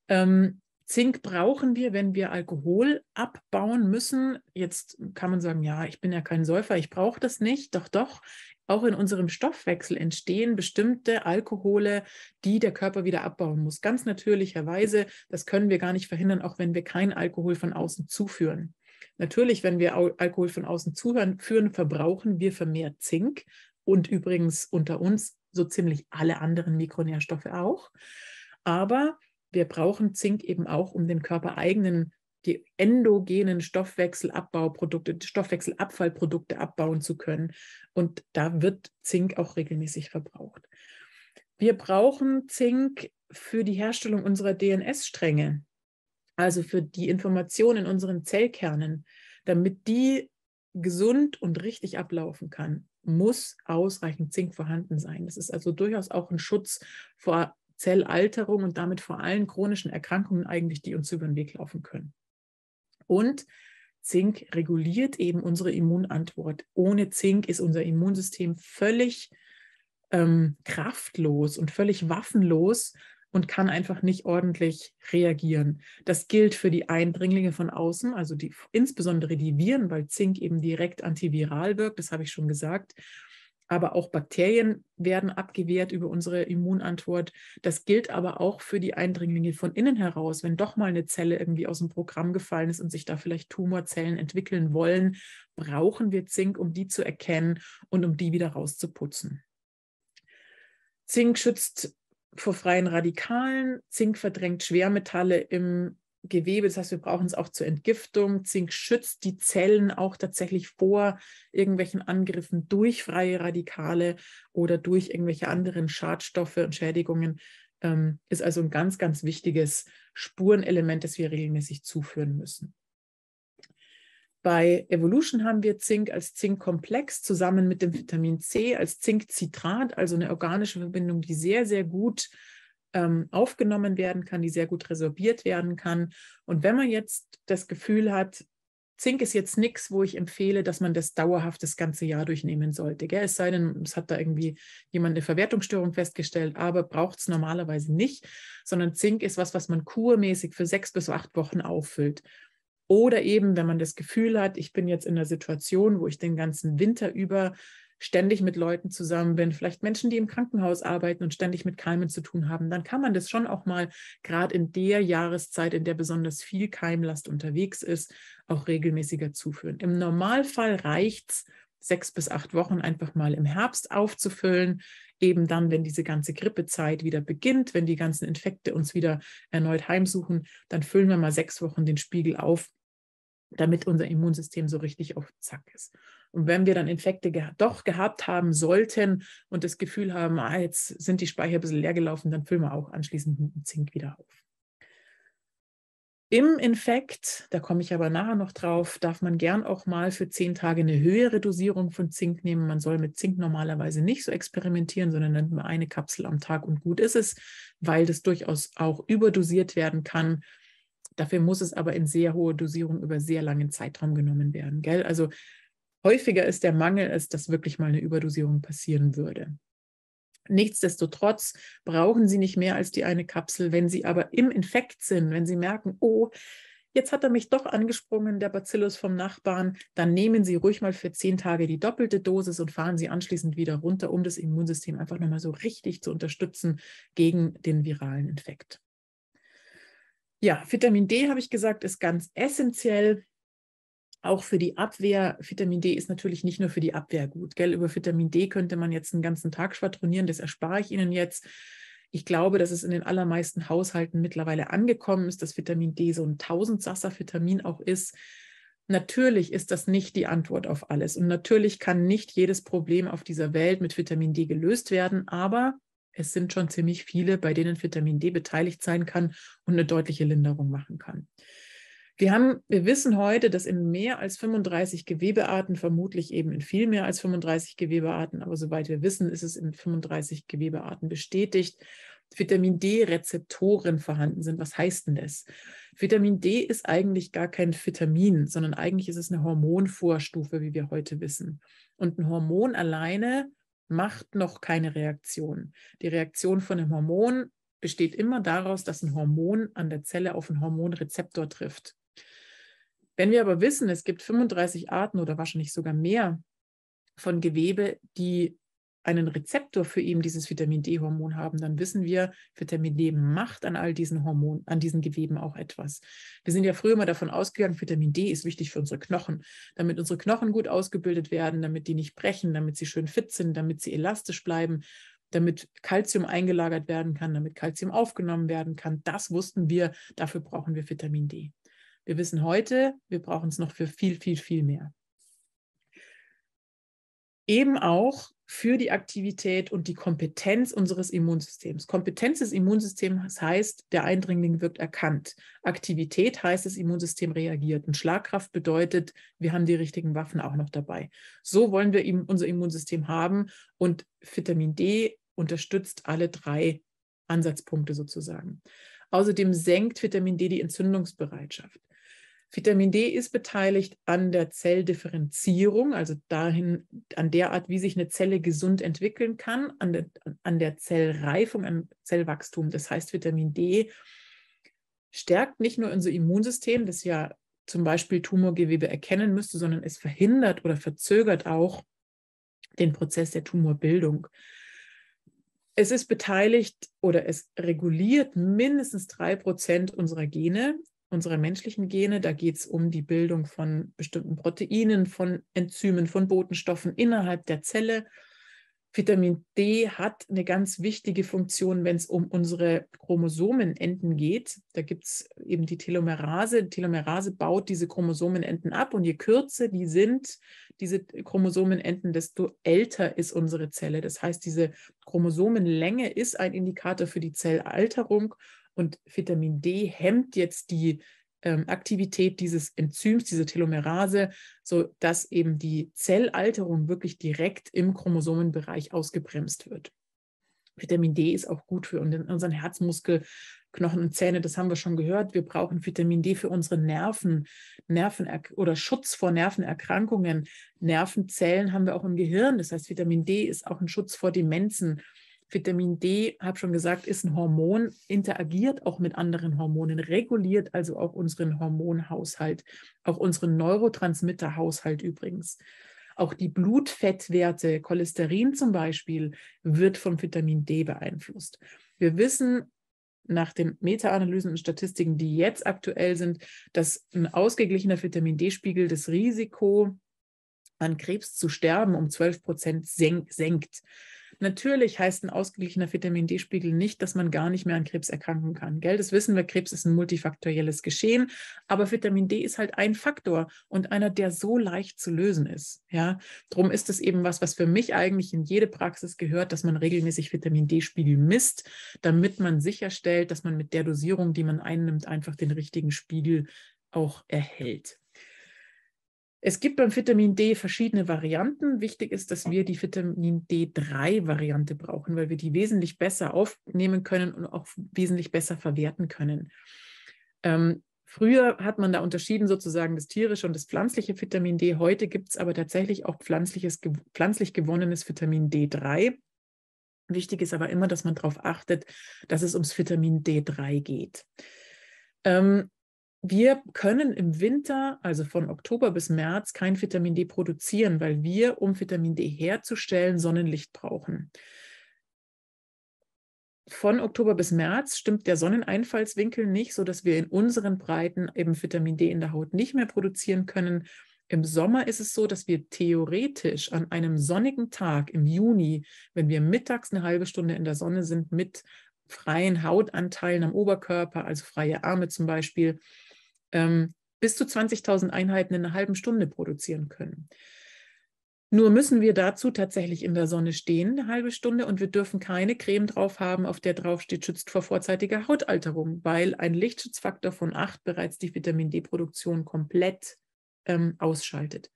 Ähm, Zink brauchen wir, wenn wir Alkohol abbauen müssen. Jetzt kann man sagen, ja, ich bin ja kein Säufer, ich brauche das nicht. Doch, doch, auch in unserem Stoffwechsel entstehen bestimmte Alkohole, die der Körper wieder abbauen muss. Ganz natürlicherweise, das können wir gar nicht verhindern, auch wenn wir keinen Alkohol von außen zuführen. Natürlich, wenn wir Alkohol von außen zuhören, führen, verbrauchen wir vermehrt Zink und übrigens unter uns so ziemlich alle anderen Mikronährstoffe auch. Aber wir brauchen Zink eben auch, um den körpereigenen, die endogenen Stoffwechselabbauprodukte, Stoffwechselabfallprodukte abbauen zu können. Und da wird Zink auch regelmäßig verbraucht. Wir brauchen Zink für die Herstellung unserer DNS-Stränge, also für die Information in unseren Zellkernen. Damit die gesund und richtig ablaufen kann, muss ausreichend Zink vorhanden sein. Das ist also durchaus auch ein Schutz vor Zellalterung und damit vor allen chronischen Erkrankungen eigentlich, die uns über den Weg laufen können. Und Zink reguliert eben unsere Immunantwort. Ohne Zink ist unser Immunsystem völlig ähm, kraftlos und völlig waffenlos und kann einfach nicht ordentlich reagieren. Das gilt für die Eindringlinge von außen, also die, insbesondere die Viren, weil Zink eben direkt antiviral wirkt, das habe ich schon gesagt aber auch Bakterien werden abgewehrt über unsere Immunantwort. Das gilt aber auch für die Eindringlinge von innen heraus. Wenn doch mal eine Zelle irgendwie aus dem Programm gefallen ist und sich da vielleicht Tumorzellen entwickeln wollen, brauchen wir Zink, um die zu erkennen und um die wieder rauszuputzen. Zink schützt vor freien Radikalen, Zink verdrängt Schwermetalle im Gewebe. Das heißt, wir brauchen es auch zur Entgiftung. Zink schützt die Zellen auch tatsächlich vor irgendwelchen Angriffen durch freie Radikale oder durch irgendwelche anderen Schadstoffe und Schädigungen. Ähm, ist also ein ganz, ganz wichtiges Spurenelement, das wir regelmäßig zuführen müssen. Bei Evolution haben wir Zink als Zinkkomplex zusammen mit dem Vitamin C als Zinkcitrat, also eine organische Verbindung, die sehr, sehr gut ähm, aufgenommen werden kann, die sehr gut resorbiert werden kann. Und wenn man jetzt das Gefühl hat, Zink ist jetzt nichts, wo ich empfehle, dass man das dauerhaft das ganze Jahr durchnehmen sollte. Gell? Es sei denn, es hat da irgendwie jemand eine Verwertungsstörung festgestellt, aber braucht es normalerweise nicht, sondern Zink ist was, was man kurmäßig für sechs bis acht Wochen auffüllt. Oder eben, wenn man das Gefühl hat, ich bin jetzt in einer Situation, wo ich den ganzen Winter über ständig mit Leuten zusammen bin, vielleicht Menschen, die im Krankenhaus arbeiten und ständig mit Keimen zu tun haben, dann kann man das schon auch mal gerade in der Jahreszeit, in der besonders viel Keimlast unterwegs ist, auch regelmäßiger zuführen. Im Normalfall reicht es, sechs bis acht Wochen einfach mal im Herbst aufzufüllen, eben dann, wenn diese ganze Grippezeit wieder beginnt, wenn die ganzen Infekte uns wieder erneut heimsuchen, dann füllen wir mal sechs Wochen den Spiegel auf damit unser Immunsystem so richtig auf Zack ist. Und wenn wir dann Infekte ge doch gehabt haben sollten und das Gefühl haben, ah, jetzt sind die Speicher ein bisschen leer gelaufen, dann füllen wir auch anschließend mit Zink wieder auf. Im Infekt, da komme ich aber nachher noch drauf, darf man gern auch mal für zehn Tage eine höhere Dosierung von Zink nehmen. Man soll mit Zink normalerweise nicht so experimentieren, sondern nimmt man eine Kapsel am Tag und gut ist es, weil das durchaus auch überdosiert werden kann Dafür muss es aber in sehr hoher Dosierung über sehr langen Zeitraum genommen werden. Gell? Also häufiger ist der Mangel, als dass wirklich mal eine Überdosierung passieren würde. Nichtsdestotrotz brauchen Sie nicht mehr als die eine Kapsel. Wenn Sie aber im Infekt sind, wenn Sie merken, oh, jetzt hat er mich doch angesprungen, der Bacillus vom Nachbarn, dann nehmen Sie ruhig mal für zehn Tage die doppelte Dosis und fahren Sie anschließend wieder runter, um das Immunsystem einfach nochmal so richtig zu unterstützen gegen den viralen Infekt. Ja, Vitamin D, habe ich gesagt, ist ganz essentiell. Auch für die Abwehr. Vitamin D ist natürlich nicht nur für die Abwehr gut. Gell? Über Vitamin D könnte man jetzt einen ganzen Tag schwadronieren. Das erspare ich Ihnen jetzt. Ich glaube, dass es in den allermeisten Haushalten mittlerweile angekommen ist, dass Vitamin D so ein Tausendsasser-Vitamin auch ist. Natürlich ist das nicht die Antwort auf alles. Und natürlich kann nicht jedes Problem auf dieser Welt mit Vitamin D gelöst werden. Aber es sind schon ziemlich viele, bei denen Vitamin D beteiligt sein kann und eine deutliche Linderung machen kann. Wir, haben, wir wissen heute, dass in mehr als 35 Gewebearten, vermutlich eben in viel mehr als 35 Gewebearten, aber soweit wir wissen, ist es in 35 Gewebearten bestätigt, Vitamin D-Rezeptoren vorhanden sind. Was heißt denn das? Vitamin D ist eigentlich gar kein Vitamin, sondern eigentlich ist es eine Hormonvorstufe, wie wir heute wissen. Und ein Hormon alleine macht noch keine Reaktion. Die Reaktion von einem Hormon besteht immer daraus, dass ein Hormon an der Zelle auf einen Hormonrezeptor trifft. Wenn wir aber wissen, es gibt 35 Arten oder wahrscheinlich sogar mehr von Gewebe, die einen Rezeptor für eben dieses Vitamin D-Hormon haben, dann wissen wir, Vitamin D macht an all diesen Hormonen, an diesen Geweben auch etwas. Wir sind ja früher mal davon ausgegangen, Vitamin D ist wichtig für unsere Knochen, damit unsere Knochen gut ausgebildet werden, damit die nicht brechen, damit sie schön fit sind, damit sie elastisch bleiben, damit Kalzium eingelagert werden kann, damit Kalzium aufgenommen werden kann. Das wussten wir, dafür brauchen wir Vitamin D. Wir wissen heute, wir brauchen es noch für viel, viel, viel mehr eben auch für die Aktivität und die Kompetenz unseres Immunsystems. Kompetenz des Immunsystems heißt, der Eindringling wird erkannt. Aktivität heißt, das Immunsystem reagiert. Und Schlagkraft bedeutet, wir haben die richtigen Waffen auch noch dabei. So wollen wir unser Immunsystem haben und Vitamin D unterstützt alle drei Ansatzpunkte sozusagen. Außerdem senkt Vitamin D die Entzündungsbereitschaft. Vitamin D ist beteiligt an der Zelldifferenzierung, also dahin, an der Art, wie sich eine Zelle gesund entwickeln kann, an der, an der Zellreifung, am Zellwachstum. Das heißt, Vitamin D stärkt nicht nur unser Immunsystem, das ja zum Beispiel Tumorgewebe erkennen müsste, sondern es verhindert oder verzögert auch den Prozess der Tumorbildung. Es ist beteiligt oder es reguliert mindestens drei Prozent unserer Gene unsere menschlichen Gene. Da geht es um die Bildung von bestimmten Proteinen, von Enzymen, von Botenstoffen innerhalb der Zelle. Vitamin D hat eine ganz wichtige Funktion, wenn es um unsere Chromosomenenden geht. Da gibt es eben die Telomerase. Die Telomerase baut diese Chromosomenenden ab und je kürzer die sind, diese Chromosomenenden, desto älter ist unsere Zelle. Das heißt, diese Chromosomenlänge ist ein Indikator für die Zellalterung und Vitamin D hemmt jetzt die ähm, Aktivität dieses Enzyms, diese Telomerase, sodass eben die Zellalterung wirklich direkt im Chromosomenbereich ausgebremst wird. Vitamin D ist auch gut für unseren Herzmuskel, Knochen und Zähne, das haben wir schon gehört. Wir brauchen Vitamin D für unsere Nerven, Nerven oder Schutz vor Nervenerkrankungen. Nervenzellen haben wir auch im Gehirn. Das heißt, Vitamin D ist auch ein Schutz vor Demenzen. Vitamin D, habe schon gesagt, ist ein Hormon, interagiert auch mit anderen Hormonen, reguliert also auch unseren Hormonhaushalt, auch unseren Neurotransmitterhaushalt übrigens. Auch die Blutfettwerte, Cholesterin zum Beispiel, wird vom Vitamin D beeinflusst. Wir wissen nach den Meta-Analysen und Statistiken, die jetzt aktuell sind, dass ein ausgeglichener Vitamin D-Spiegel das Risiko an Krebs zu sterben um 12 Prozent senkt. Natürlich heißt ein ausgeglichener Vitamin D-Spiegel nicht, dass man gar nicht mehr an Krebs erkranken kann. Gell? Das wissen wir, Krebs ist ein multifaktorielles Geschehen, aber Vitamin D ist halt ein Faktor und einer, der so leicht zu lösen ist. Ja? Darum ist es eben was, was für mich eigentlich in jede Praxis gehört, dass man regelmäßig Vitamin D-Spiegel misst, damit man sicherstellt, dass man mit der Dosierung, die man einnimmt, einfach den richtigen Spiegel auch erhält. Es gibt beim Vitamin D verschiedene Varianten. Wichtig ist, dass wir die Vitamin D3-Variante brauchen, weil wir die wesentlich besser aufnehmen können und auch wesentlich besser verwerten können. Ähm, früher hat man da unterschieden sozusagen das tierische und das pflanzliche Vitamin D. Heute gibt es aber tatsächlich auch pflanzliches, pflanzlich gewonnenes Vitamin D3. Wichtig ist aber immer, dass man darauf achtet, dass es ums Vitamin D3 geht. Ähm, wir können im Winter, also von Oktober bis März, kein Vitamin D produzieren, weil wir, um Vitamin D herzustellen, Sonnenlicht brauchen. Von Oktober bis März stimmt der Sonneneinfallswinkel nicht, sodass wir in unseren Breiten eben Vitamin D in der Haut nicht mehr produzieren können. Im Sommer ist es so, dass wir theoretisch an einem sonnigen Tag im Juni, wenn wir mittags eine halbe Stunde in der Sonne sind, mit freien Hautanteilen am Oberkörper, also freie Arme zum Beispiel, ähm, bis zu 20.000 Einheiten in einer halben Stunde produzieren können. Nur müssen wir dazu tatsächlich in der Sonne stehen, eine halbe Stunde, und wir dürfen keine Creme drauf haben, auf der draufsteht, schützt vor vorzeitiger Hautalterung, weil ein Lichtschutzfaktor von 8 bereits die Vitamin D-Produktion komplett ähm, ausschaltet.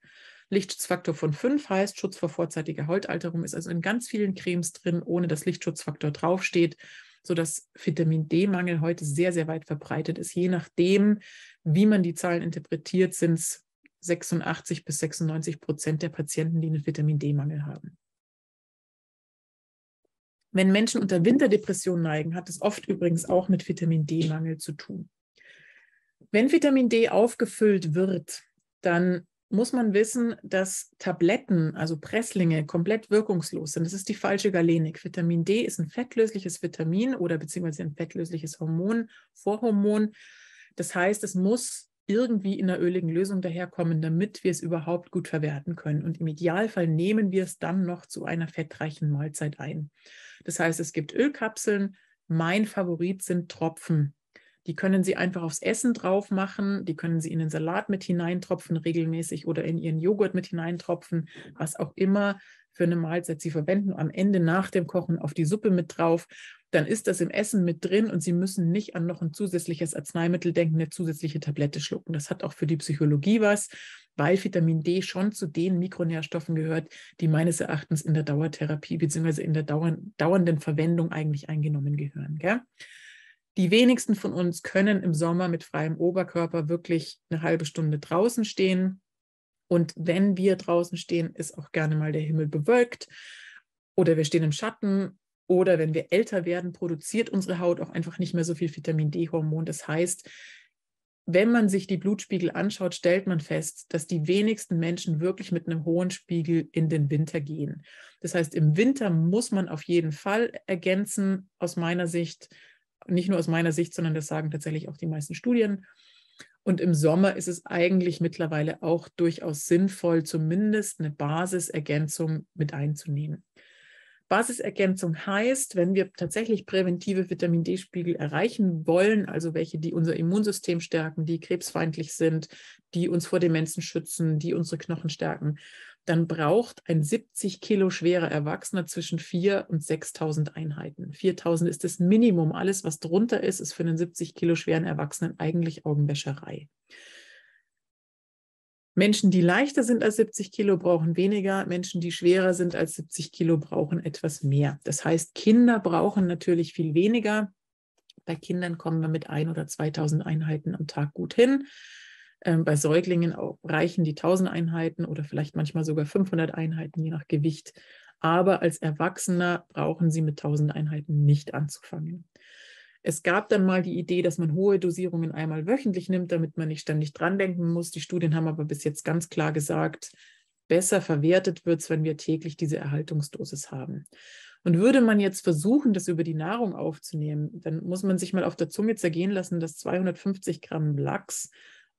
Lichtschutzfaktor von 5 heißt, Schutz vor vorzeitiger Hautalterung ist also in ganz vielen Cremes drin, ohne dass Lichtschutzfaktor draufsteht sodass Vitamin D-Mangel heute sehr, sehr weit verbreitet ist. Je nachdem, wie man die Zahlen interpretiert, sind es 86 bis 96 Prozent der Patienten, die einen Vitamin D-Mangel haben. Wenn Menschen unter Winterdepression neigen, hat es oft übrigens auch mit Vitamin D-Mangel zu tun. Wenn Vitamin D aufgefüllt wird, dann muss man wissen, dass Tabletten, also Presslinge, komplett wirkungslos sind. Das ist die falsche Galenik. Vitamin D ist ein fettlösliches Vitamin oder beziehungsweise ein fettlösliches Hormon, Vorhormon. Das heißt, es muss irgendwie in einer öligen Lösung daherkommen, damit wir es überhaupt gut verwerten können. Und im Idealfall nehmen wir es dann noch zu einer fettreichen Mahlzeit ein. Das heißt, es gibt Ölkapseln. Mein Favorit sind Tropfen. Die können Sie einfach aufs Essen drauf machen, die können Sie in den Salat mit hineintropfen regelmäßig oder in Ihren Joghurt mit hineintropfen, was auch immer für eine Mahlzeit Sie verwenden. Am Ende nach dem Kochen auf die Suppe mit drauf. Dann ist das im Essen mit drin und Sie müssen nicht an noch ein zusätzliches Arzneimittel denken, eine zusätzliche Tablette schlucken. Das hat auch für die Psychologie was, weil Vitamin D schon zu den Mikronährstoffen gehört, die meines Erachtens in der Dauertherapie bzw. in der dauernden Verwendung eigentlich eingenommen gehören. Gell? Die wenigsten von uns können im Sommer mit freiem Oberkörper wirklich eine halbe Stunde draußen stehen. Und wenn wir draußen stehen, ist auch gerne mal der Himmel bewölkt oder wir stehen im Schatten oder wenn wir älter werden, produziert unsere Haut auch einfach nicht mehr so viel Vitamin D-Hormon. Das heißt, wenn man sich die Blutspiegel anschaut, stellt man fest, dass die wenigsten Menschen wirklich mit einem hohen Spiegel in den Winter gehen. Das heißt, im Winter muss man auf jeden Fall ergänzen, aus meiner Sicht, nicht nur aus meiner Sicht, sondern das sagen tatsächlich auch die meisten Studien. Und im Sommer ist es eigentlich mittlerweile auch durchaus sinnvoll, zumindest eine Basisergänzung mit einzunehmen. Basisergänzung heißt, wenn wir tatsächlich präventive Vitamin D-Spiegel erreichen wollen, also welche, die unser Immunsystem stärken, die krebsfeindlich sind, die uns vor Demenzen schützen, die unsere Knochen stärken, dann braucht ein 70 Kilo schwerer Erwachsener zwischen 4.000 und 6.000 Einheiten. 4.000 ist das Minimum. Alles, was drunter ist, ist für einen 70 Kilo schweren Erwachsenen eigentlich Augenwäscherei. Menschen, die leichter sind als 70 Kilo, brauchen weniger. Menschen, die schwerer sind als 70 Kilo, brauchen etwas mehr. Das heißt, Kinder brauchen natürlich viel weniger. Bei Kindern kommen wir mit ein oder 2000 Einheiten am Tag gut hin. Ähm, bei Säuglingen reichen die 1000 Einheiten oder vielleicht manchmal sogar 500 Einheiten, je nach Gewicht. Aber als Erwachsener brauchen sie mit 1000 Einheiten nicht anzufangen. Es gab dann mal die Idee, dass man hohe Dosierungen einmal wöchentlich nimmt, damit man nicht ständig dran denken muss. Die Studien haben aber bis jetzt ganz klar gesagt, besser verwertet wird es, wenn wir täglich diese Erhaltungsdosis haben. Und würde man jetzt versuchen, das über die Nahrung aufzunehmen, dann muss man sich mal auf der Zunge zergehen lassen, dass 250 Gramm Lachs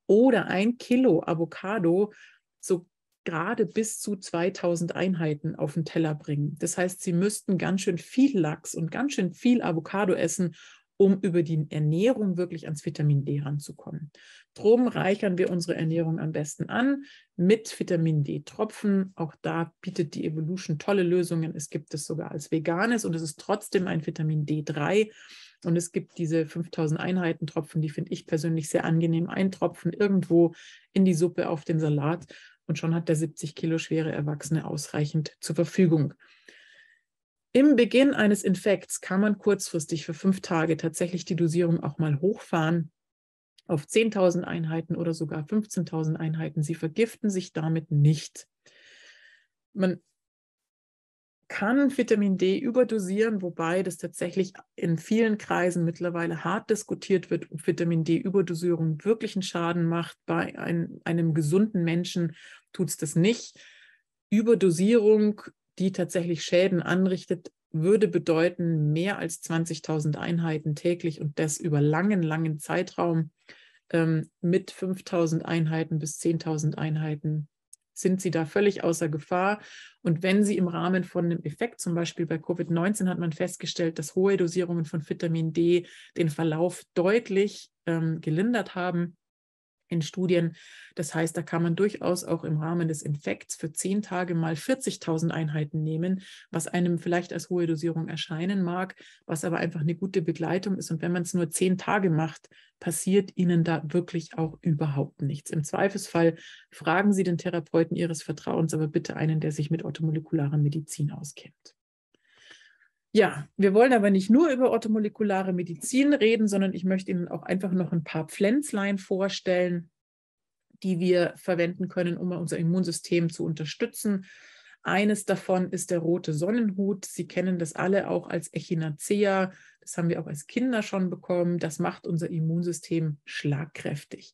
oder ein Kilo Avocado so gerade bis zu 2000 Einheiten auf den Teller bringen. Das heißt, Sie müssten ganz schön viel Lachs und ganz schön viel Avocado essen, um über die Ernährung wirklich ans Vitamin D ranzukommen. Drum reichern wir unsere Ernährung am besten an mit Vitamin D-Tropfen. Auch da bietet die Evolution tolle Lösungen. Es gibt es sogar als veganes und es ist trotzdem ein Vitamin D3. Und es gibt diese 5000 Einheiten Tropfen, die finde ich persönlich sehr angenehm. Ein Tropfen irgendwo in die Suppe auf den Salat und schon hat der 70 Kilo schwere Erwachsene ausreichend zur Verfügung. Im Beginn eines Infekts kann man kurzfristig für fünf Tage tatsächlich die Dosierung auch mal hochfahren auf 10.000 Einheiten oder sogar 15.000 Einheiten. Sie vergiften sich damit nicht. Man kann Vitamin D überdosieren, wobei das tatsächlich in vielen Kreisen mittlerweile hart diskutiert wird, ob Vitamin D-Überdosierung wirklichen Schaden macht. Bei ein, einem gesunden Menschen tut es das nicht. Überdosierung die tatsächlich Schäden anrichtet, würde bedeuten mehr als 20.000 Einheiten täglich und das über langen, langen Zeitraum ähm, mit 5.000 Einheiten bis 10.000 Einheiten sind sie da völlig außer Gefahr. Und wenn sie im Rahmen von einem Effekt, zum Beispiel bei Covid-19 hat man festgestellt, dass hohe Dosierungen von Vitamin D den Verlauf deutlich ähm, gelindert haben, in Studien. Das heißt, da kann man durchaus auch im Rahmen des Infekts für zehn Tage mal 40.000 Einheiten nehmen, was einem vielleicht als hohe Dosierung erscheinen mag, was aber einfach eine gute Begleitung ist. Und wenn man es nur zehn Tage macht, passiert Ihnen da wirklich auch überhaupt nichts. Im Zweifelsfall fragen Sie den Therapeuten Ihres Vertrauens, aber bitte einen, der sich mit orthomolekularen Medizin auskennt. Ja, wir wollen aber nicht nur über orthomolekulare Medizin reden, sondern ich möchte Ihnen auch einfach noch ein paar Pflänzlein vorstellen, die wir verwenden können, um unser Immunsystem zu unterstützen. Eines davon ist der rote Sonnenhut. Sie kennen das alle auch als Echinacea. Das haben wir auch als Kinder schon bekommen. Das macht unser Immunsystem schlagkräftig.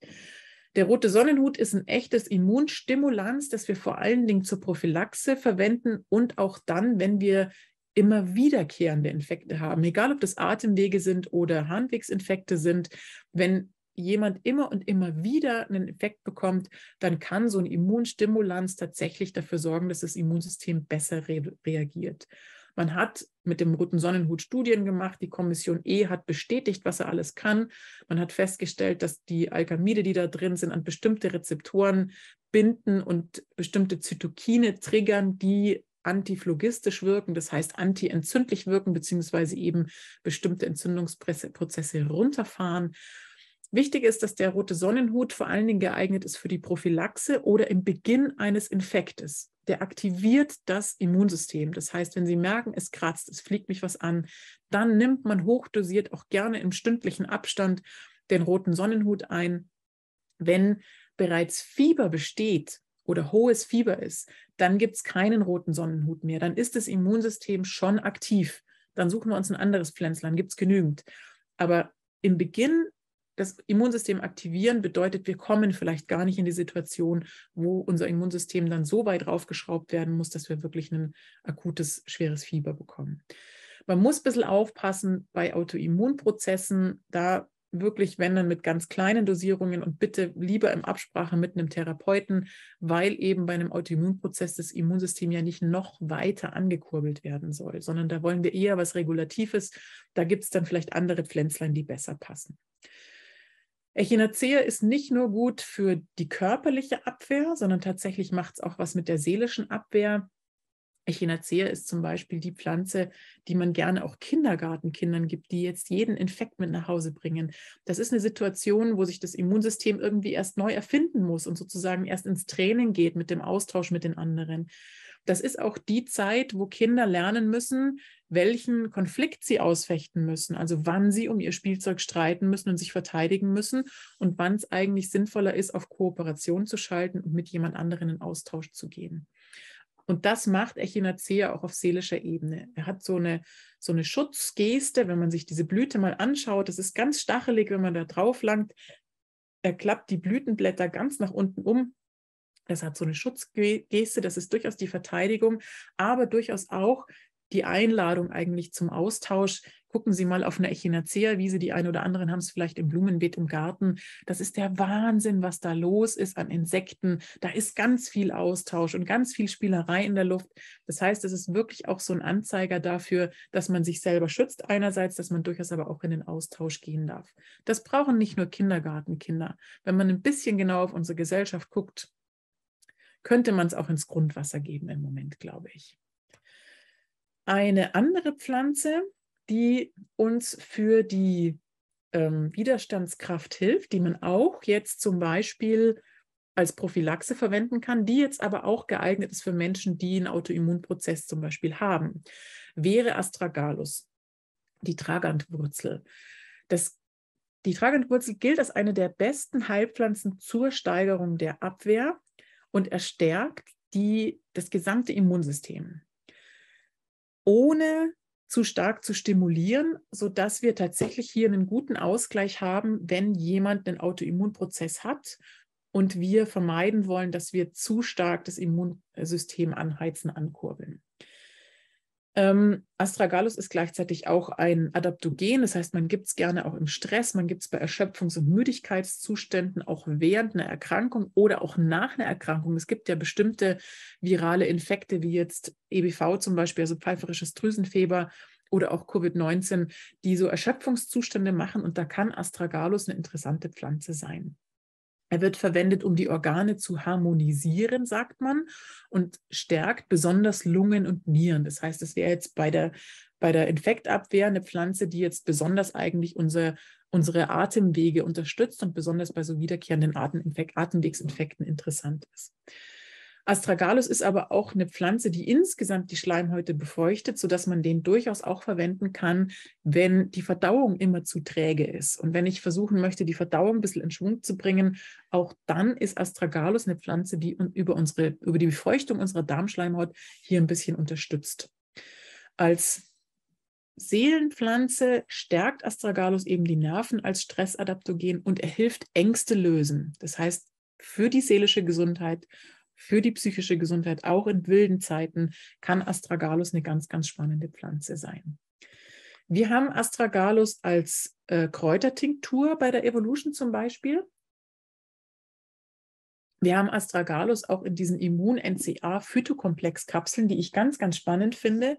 Der rote Sonnenhut ist ein echtes Immunstimulanz, das wir vor allen Dingen zur Prophylaxe verwenden und auch dann, wenn wir immer wiederkehrende Infekte haben, egal ob das Atemwege sind oder Harnwegsinfekte sind, wenn jemand immer und immer wieder einen Infekt bekommt, dann kann so ein Immunstimulanz tatsächlich dafür sorgen, dass das Immunsystem besser re reagiert. Man hat mit dem roten Sonnenhut Studien gemacht. Die Kommission E hat bestätigt, was er alles kann. Man hat festgestellt, dass die Alkamide, die da drin sind, an bestimmte Rezeptoren binden und bestimmte Zytokine triggern, die antiphlogistisch wirken, das heißt antientzündlich wirken, beziehungsweise eben bestimmte Entzündungsprozesse runterfahren. Wichtig ist, dass der rote Sonnenhut vor allen Dingen geeignet ist für die Prophylaxe oder im Beginn eines Infektes. Der aktiviert das Immunsystem. Das heißt, wenn Sie merken, es kratzt, es fliegt mich was an, dann nimmt man hochdosiert auch gerne im stündlichen Abstand den roten Sonnenhut ein. Wenn bereits Fieber besteht, oder hohes Fieber ist, dann gibt es keinen roten Sonnenhut mehr. Dann ist das Immunsystem schon aktiv. Dann suchen wir uns ein anderes Pflänzlein, gibt es genügend. Aber im Beginn das Immunsystem aktivieren bedeutet, wir kommen vielleicht gar nicht in die Situation, wo unser Immunsystem dann so weit raufgeschraubt werden muss, dass wir wirklich ein akutes, schweres Fieber bekommen. Man muss ein bisschen aufpassen bei Autoimmunprozessen. Da wirklich, wenn dann mit ganz kleinen Dosierungen und bitte lieber in Absprache mit einem Therapeuten, weil eben bei einem Autoimmunprozess das Immunsystem ja nicht noch weiter angekurbelt werden soll, sondern da wollen wir eher was Regulatives. Da gibt es dann vielleicht andere Pflänzlein, die besser passen. Echinacea ist nicht nur gut für die körperliche Abwehr, sondern tatsächlich macht es auch was mit der seelischen Abwehr. Echinacea ist zum Beispiel die Pflanze, die man gerne auch Kindergartenkindern gibt, die jetzt jeden Infekt mit nach Hause bringen. Das ist eine Situation, wo sich das Immunsystem irgendwie erst neu erfinden muss und sozusagen erst ins Training geht mit dem Austausch mit den anderen. Das ist auch die Zeit, wo Kinder lernen müssen, welchen Konflikt sie ausfechten müssen, also wann sie um ihr Spielzeug streiten müssen und sich verteidigen müssen und wann es eigentlich sinnvoller ist, auf Kooperation zu schalten und mit jemand anderen in Austausch zu gehen. Und das macht Echinacea auch auf seelischer Ebene. Er hat so eine, so eine Schutzgeste, wenn man sich diese Blüte mal anschaut. Das ist ganz stachelig, wenn man da drauf langt. Er klappt die Blütenblätter ganz nach unten um. Das hat so eine Schutzgeste, das ist durchaus die Verteidigung, aber durchaus auch die Einladung eigentlich zum Austausch. Gucken Sie mal auf eine Echinacea-Wiese, die einen oder anderen haben es vielleicht im Blumenbeet im Garten. Das ist der Wahnsinn, was da los ist an Insekten. Da ist ganz viel Austausch und ganz viel Spielerei in der Luft. Das heißt, es ist wirklich auch so ein Anzeiger dafür, dass man sich selber schützt einerseits, dass man durchaus aber auch in den Austausch gehen darf. Das brauchen nicht nur Kindergartenkinder. Wenn man ein bisschen genau auf unsere Gesellschaft guckt, könnte man es auch ins Grundwasser geben im Moment, glaube ich. Eine andere Pflanze, die uns für die ähm, Widerstandskraft hilft, die man auch jetzt zum Beispiel als Prophylaxe verwenden kann, die jetzt aber auch geeignet ist für Menschen, die einen Autoimmunprozess zum Beispiel haben, wäre Astragalus, die Tragantwurzel. Das, die Tragantwurzel gilt als eine der besten Heilpflanzen zur Steigerung der Abwehr und er stärkt die, das gesamte Immunsystem ohne zu stark zu stimulieren, sodass wir tatsächlich hier einen guten Ausgleich haben, wenn jemand einen Autoimmunprozess hat und wir vermeiden wollen, dass wir zu stark das Immunsystem anheizen, ankurbeln. Ähm, Astragalus ist gleichzeitig auch ein Adaptogen, das heißt, man gibt es gerne auch im Stress, man gibt es bei Erschöpfungs- und Müdigkeitszuständen, auch während einer Erkrankung oder auch nach einer Erkrankung. Es gibt ja bestimmte virale Infekte, wie jetzt EBV zum Beispiel, also pfeiferisches Drüsenfieber oder auch Covid-19, die so Erschöpfungszustände machen und da kann Astragalus eine interessante Pflanze sein. Er wird verwendet, um die Organe zu harmonisieren, sagt man, und stärkt besonders Lungen und Nieren. Das heißt, es wäre jetzt bei der, bei der Infektabwehr eine Pflanze, die jetzt besonders eigentlich unser, unsere Atemwege unterstützt und besonders bei so wiederkehrenden Atemwegsinfekten interessant ist. Astragalus ist aber auch eine Pflanze, die insgesamt die Schleimhäute befeuchtet, sodass man den durchaus auch verwenden kann, wenn die Verdauung immer zu träge ist. Und wenn ich versuchen möchte, die Verdauung ein bisschen in Schwung zu bringen, auch dann ist Astragalus eine Pflanze, die über, unsere, über die Befeuchtung unserer Darmschleimhaut hier ein bisschen unterstützt. Als Seelenpflanze stärkt Astragalus eben die Nerven als Stressadaptogen und er hilft Ängste lösen. Das heißt, für die seelische Gesundheit für die psychische Gesundheit, auch in wilden Zeiten, kann Astragalus eine ganz, ganz spannende Pflanze sein. Wir haben Astragalus als äh, Kräutertinktur bei der Evolution zum Beispiel. Wir haben Astragalus auch in diesen Immun-NCA-Phytokomplex-Kapseln, die ich ganz, ganz spannend finde,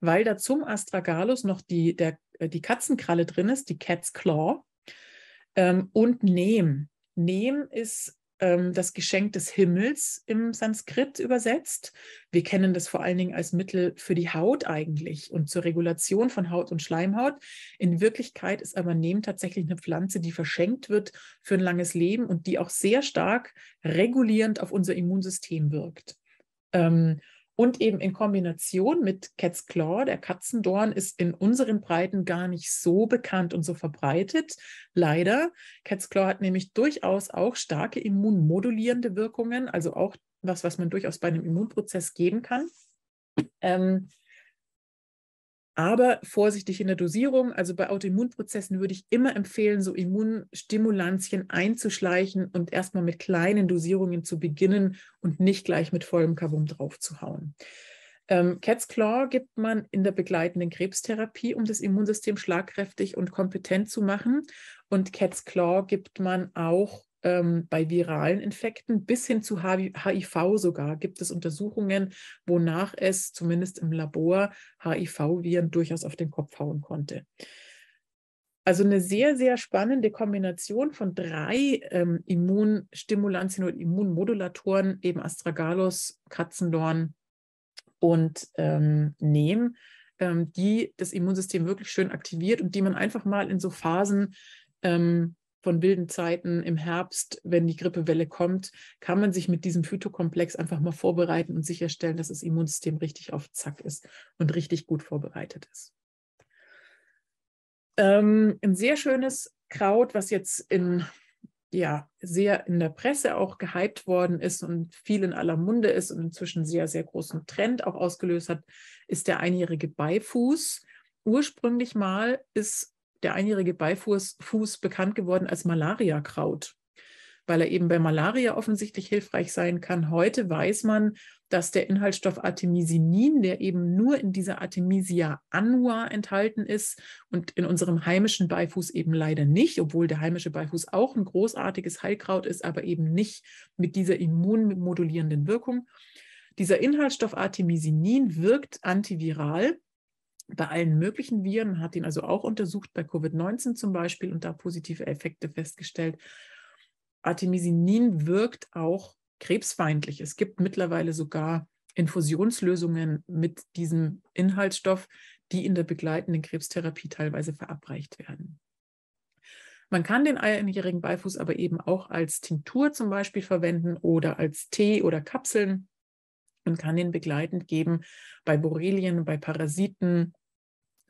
weil da zum Astragalus noch die, der, äh, die Katzenkralle drin ist, die Cat's Claw ähm, und Neem. Neem ist ähm, das Geschenk des Himmels im Sanskrit übersetzt. Wir kennen das vor allen Dingen als Mittel für die Haut eigentlich und zur Regulation von Haut und Schleimhaut. In Wirklichkeit ist aber Neem tatsächlich eine Pflanze, die verschenkt wird für ein langes Leben und die auch sehr stark regulierend auf unser Immunsystem wirkt. Ähm, und eben in Kombination mit Cat's Claw, der Katzendorn, ist in unseren Breiten gar nicht so bekannt und so verbreitet. Leider. Cat's Claw hat nämlich durchaus auch starke immunmodulierende Wirkungen, also auch was, was man durchaus bei einem Immunprozess geben kann. Ähm, aber vorsichtig in der Dosierung. Also bei Autoimmunprozessen würde ich immer empfehlen, so Immunstimulantien einzuschleichen und erstmal mit kleinen Dosierungen zu beginnen und nicht gleich mit vollem Kabum drauf zu hauen. Ähm, Cat's Claw gibt man in der begleitenden Krebstherapie, um das Immunsystem schlagkräftig und kompetent zu machen. Und Cat's Claw gibt man auch ähm, bei viralen Infekten bis hin zu HIV sogar gibt es Untersuchungen, wonach es zumindest im Labor HIV-Viren durchaus auf den Kopf hauen konnte. Also eine sehr, sehr spannende Kombination von drei ähm, Immunstimulantien und Immunmodulatoren, eben Astragalus, Katzendorn und ähm, Neem, ähm, die das Immunsystem wirklich schön aktiviert und die man einfach mal in so Phasen ähm, von wilden Zeiten im Herbst, wenn die Grippewelle kommt, kann man sich mit diesem Phytokomplex einfach mal vorbereiten und sicherstellen, dass das Immunsystem richtig auf Zack ist und richtig gut vorbereitet ist. Ähm, ein sehr schönes Kraut, was jetzt in ja sehr in der Presse auch gehypt worden ist und viel in aller Munde ist und inzwischen sehr, sehr großen Trend auch ausgelöst hat, ist der einjährige Beifuß. Ursprünglich mal ist der einjährige Beifuß Fuß bekannt geworden als Malariakraut, weil er eben bei Malaria offensichtlich hilfreich sein kann. Heute weiß man, dass der Inhaltsstoff Artemisinin, der eben nur in dieser Artemisia annua enthalten ist und in unserem heimischen Beifuß eben leider nicht, obwohl der heimische Beifuß auch ein großartiges Heilkraut ist, aber eben nicht mit dieser immunmodulierenden Wirkung. Dieser Inhaltsstoff Artemisinin wirkt antiviral bei allen möglichen Viren, hat ihn also auch untersucht, bei Covid-19 zum Beispiel, und da positive Effekte festgestellt. Artemisinin wirkt auch krebsfeindlich. Es gibt mittlerweile sogar Infusionslösungen mit diesem Inhaltsstoff, die in der begleitenden Krebstherapie teilweise verabreicht werden. Man kann den einjährigen Beifuß aber eben auch als Tinktur zum Beispiel verwenden oder als Tee oder Kapseln und kann den begleitend geben bei Borrelien, bei Parasiten,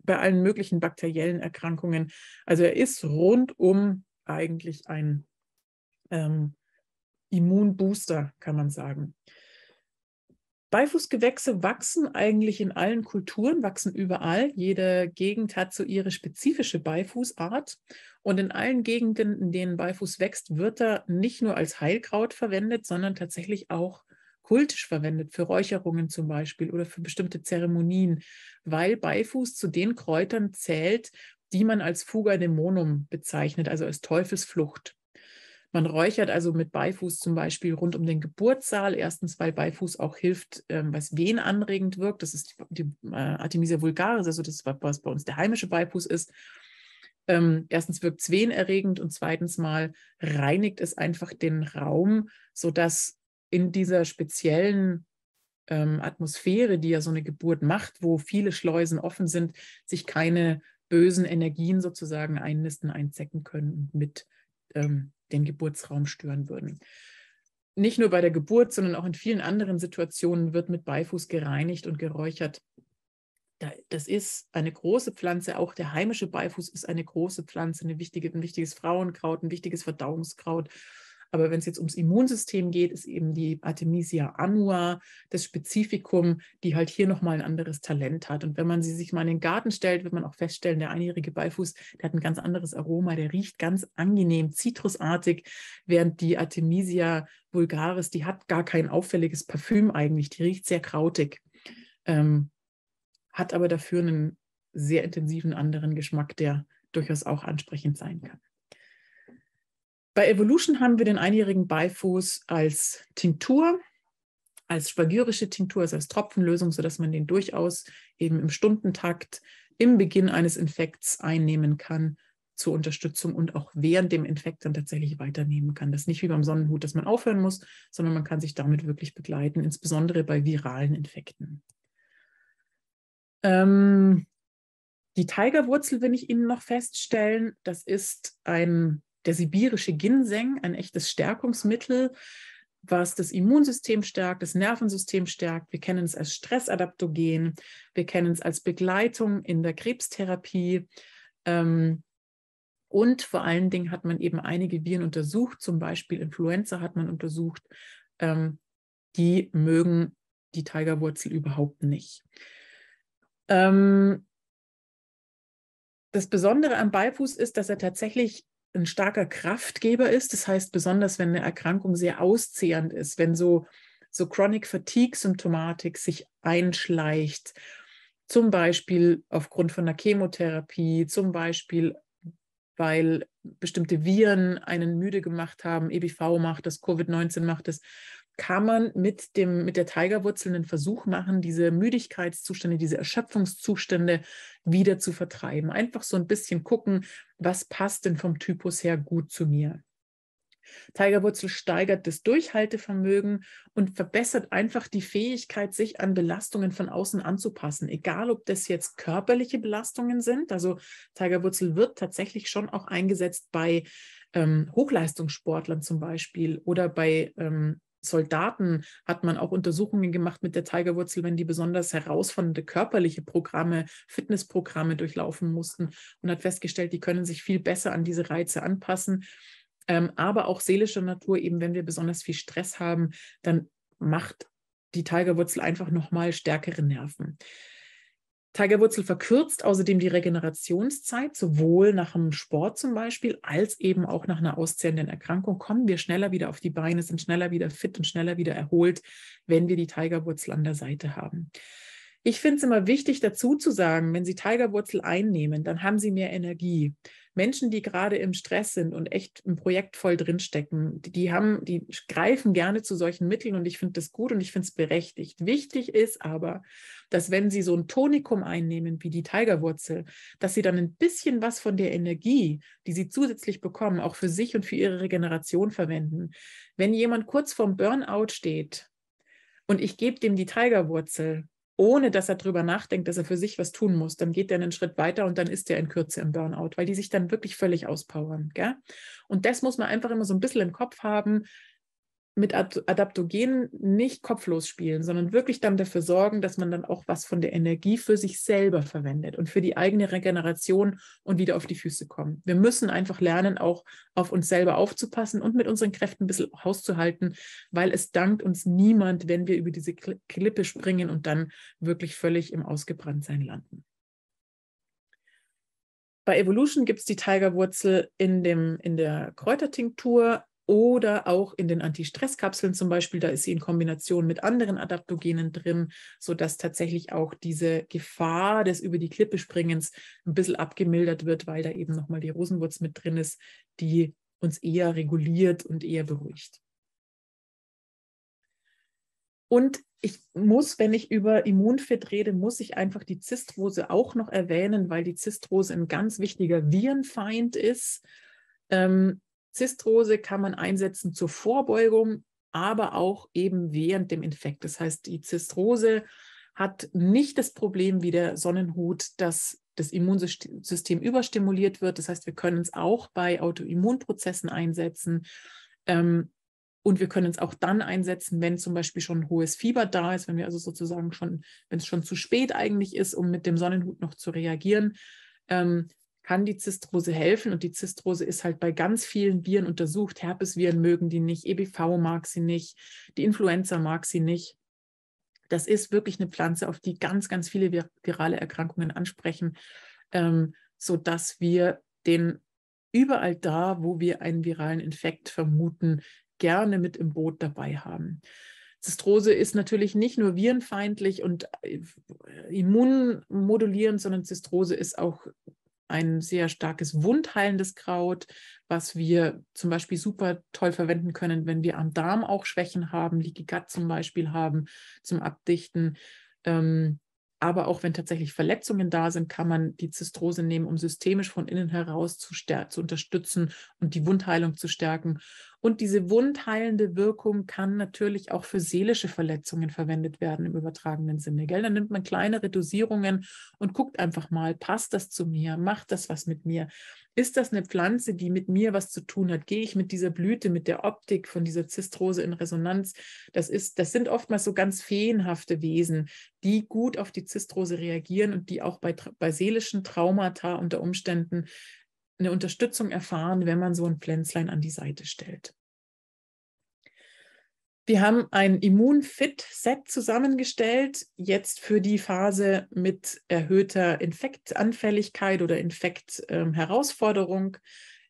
bei allen möglichen bakteriellen Erkrankungen. Also er ist rundum eigentlich ein ähm, Immunbooster, kann man sagen. Beifußgewächse wachsen eigentlich in allen Kulturen, wachsen überall. Jede Gegend hat so ihre spezifische Beifußart. Und in allen Gegenden, in denen Beifuß wächst, wird er nicht nur als Heilkraut verwendet, sondern tatsächlich auch kultisch verwendet, für Räucherungen zum Beispiel oder für bestimmte Zeremonien, weil Beifuß zu den Kräutern zählt, die man als Fuga Dämonum bezeichnet, also als Teufelsflucht. Man räuchert also mit Beifuß zum Beispiel rund um den Geburtssaal. Erstens, weil Beifuß auch hilft, ähm, was wehenanregend wirkt. Das ist die, die äh, Artemisia vulgaris, also das, was bei uns der heimische Beifuß ist. Ähm, erstens wirkt es wehenerregend und zweitens mal reinigt es einfach den Raum, sodass in dieser speziellen ähm, Atmosphäre, die ja so eine Geburt macht, wo viele Schleusen offen sind, sich keine bösen Energien sozusagen einnisten, einzecken können und mit ähm, den Geburtsraum stören würden. Nicht nur bei der Geburt, sondern auch in vielen anderen Situationen wird mit Beifuß gereinigt und geräuchert. Das ist eine große Pflanze, auch der heimische Beifuß ist eine große Pflanze, eine wichtige, ein wichtiges Frauenkraut, ein wichtiges Verdauungskraut aber wenn es jetzt ums Immunsystem geht, ist eben die Artemisia annua das Spezifikum, die halt hier nochmal ein anderes Talent hat. Und wenn man sie sich mal in den Garten stellt, wird man auch feststellen, der einjährige Beifuß, der hat ein ganz anderes Aroma, der riecht ganz angenehm, zitrusartig, während die Artemisia vulgaris, die hat gar kein auffälliges Parfüm eigentlich, die riecht sehr krautig, ähm, hat aber dafür einen sehr intensiven anderen Geschmack, der durchaus auch ansprechend sein kann. Bei Evolution haben wir den einjährigen Beifuß als Tinktur, als spagyrische Tinktur, also als Tropfenlösung, sodass man den durchaus eben im Stundentakt im Beginn eines Infekts einnehmen kann zur Unterstützung und auch während dem Infekt dann tatsächlich weiternehmen kann. Das ist nicht wie beim Sonnenhut, dass man aufhören muss, sondern man kann sich damit wirklich begleiten, insbesondere bei viralen Infekten. Ähm, die Tigerwurzel will ich Ihnen noch feststellen. Das ist ein der sibirische Ginseng, ein echtes Stärkungsmittel, was das Immunsystem stärkt, das Nervensystem stärkt. Wir kennen es als Stressadaptogen, wir kennen es als Begleitung in der Krebstherapie. Ähm, und vor allen Dingen hat man eben einige Viren untersucht, zum Beispiel Influenza hat man untersucht, ähm, die mögen die Tigerwurzel überhaupt nicht. Ähm, das Besondere am Beifuß ist, dass er tatsächlich ein starker Kraftgeber ist. Das heißt, besonders wenn eine Erkrankung sehr auszehrend ist, wenn so so Chronic Fatigue-Symptomatik sich einschleicht, zum Beispiel aufgrund von einer Chemotherapie, zum Beispiel weil bestimmte Viren einen müde gemacht haben, EBV macht das, Covid-19 macht das, kann man mit, dem, mit der Tigerwurzel einen Versuch machen, diese Müdigkeitszustände, diese Erschöpfungszustände wieder zu vertreiben. Einfach so ein bisschen gucken, was passt denn vom Typus her gut zu mir. Tigerwurzel steigert das Durchhaltevermögen und verbessert einfach die Fähigkeit, sich an Belastungen von außen anzupassen. Egal, ob das jetzt körperliche Belastungen sind. Also Tigerwurzel wird tatsächlich schon auch eingesetzt bei ähm, Hochleistungssportlern zum Beispiel oder bei ähm, Soldaten hat man auch Untersuchungen gemacht mit der Tigerwurzel, wenn die besonders herausfordernde körperliche Programme, Fitnessprogramme durchlaufen mussten und hat festgestellt, die können sich viel besser an diese Reize anpassen ähm, aber auch seelischer Natur, eben wenn wir besonders viel Stress haben, dann macht die Tigerwurzel einfach nochmal stärkere Nerven. Tigerwurzel verkürzt außerdem die Regenerationszeit, sowohl nach dem Sport zum Beispiel, als eben auch nach einer auszehrenden Erkrankung. Kommen wir schneller wieder auf die Beine, sind schneller wieder fit und schneller wieder erholt, wenn wir die Tigerwurzel an der Seite haben. Ich finde es immer wichtig dazu zu sagen, wenn Sie Tigerwurzel einnehmen, dann haben Sie mehr Energie. Menschen, die gerade im Stress sind und echt im Projekt voll drinstecken, die, die haben, die greifen gerne zu solchen Mitteln und ich finde das gut und ich finde es berechtigt. Wichtig ist aber, dass wenn sie so ein Tonikum einnehmen wie die Tigerwurzel, dass sie dann ein bisschen was von der Energie, die sie zusätzlich bekommen, auch für sich und für ihre Regeneration verwenden. Wenn jemand kurz vorm Burnout steht und ich gebe dem die Tigerwurzel, ohne dass er darüber nachdenkt, dass er für sich was tun muss, dann geht er einen Schritt weiter und dann ist er in Kürze im Burnout, weil die sich dann wirklich völlig auspowern. Gell? Und das muss man einfach immer so ein bisschen im Kopf haben mit Adaptogenen nicht kopflos spielen, sondern wirklich dann dafür sorgen, dass man dann auch was von der Energie für sich selber verwendet und für die eigene Regeneration und wieder auf die Füße kommen. Wir müssen einfach lernen, auch auf uns selber aufzupassen und mit unseren Kräften ein bisschen auszuhalten, weil es dankt uns niemand, wenn wir über diese Klippe springen und dann wirklich völlig im Ausgebranntsein landen. Bei Evolution gibt es die Tigerwurzel in, dem, in der Kräutertinktur oder auch in den Anti-Stress-Kapseln zum Beispiel, da ist sie in Kombination mit anderen Adaptogenen drin, sodass tatsächlich auch diese Gefahr des über die Klippe springens ein bisschen abgemildert wird, weil da eben nochmal die Rosenwurz mit drin ist, die uns eher reguliert und eher beruhigt. Und ich muss, wenn ich über Immunfit rede, muss ich einfach die Zistrose auch noch erwähnen, weil die Zistrose ein ganz wichtiger Virenfeind ist. Ähm, Zistrose kann man einsetzen zur Vorbeugung, aber auch eben während dem Infekt. Das heißt, die Zistrose hat nicht das Problem wie der Sonnenhut, dass das Immunsystem überstimuliert wird. Das heißt, wir können es auch bei Autoimmunprozessen einsetzen. Ähm, und wir können es auch dann einsetzen, wenn zum Beispiel schon hohes Fieber da ist, wenn wir also sozusagen schon, wenn es schon zu spät eigentlich ist, um mit dem Sonnenhut noch zu reagieren. Ähm, kann die Zistrose helfen. Und die Zistrose ist halt bei ganz vielen Viren untersucht. Herpesviren mögen die nicht, EBV mag sie nicht, die Influenza mag sie nicht. Das ist wirklich eine Pflanze, auf die ganz, ganz viele virale Erkrankungen ansprechen, ähm, sodass wir den überall da, wo wir einen viralen Infekt vermuten, gerne mit im Boot dabei haben. Zistrose ist natürlich nicht nur virenfeindlich und äh, immunmodulierend, sondern Zistrose ist auch ein sehr starkes wundheilendes Kraut, was wir zum Beispiel super toll verwenden können, wenn wir am Darm auch Schwächen haben, Leaky Gut zum Beispiel haben, zum Abdichten. Ähm, aber auch wenn tatsächlich Verletzungen da sind, kann man die Zistrose nehmen, um systemisch von innen heraus zu, zu unterstützen und die Wundheilung zu stärken. Und diese wundheilende Wirkung kann natürlich auch für seelische Verletzungen verwendet werden im übertragenen Sinne. Gell? Dann nimmt man kleinere Dosierungen und guckt einfach mal, passt das zu mir? Macht das was mit mir? Ist das eine Pflanze, die mit mir was zu tun hat? Gehe ich mit dieser Blüte, mit der Optik von dieser Zistrose in Resonanz? Das, ist, das sind oftmals so ganz feenhafte Wesen, die gut auf die Zistrose reagieren und die auch bei, bei seelischen Traumata unter Umständen eine Unterstützung erfahren, wenn man so ein Pflänzlein an die Seite stellt. Wir haben ein Immunfit-Set zusammengestellt, jetzt für die Phase mit erhöhter Infektanfälligkeit oder Infektherausforderung. Ähm,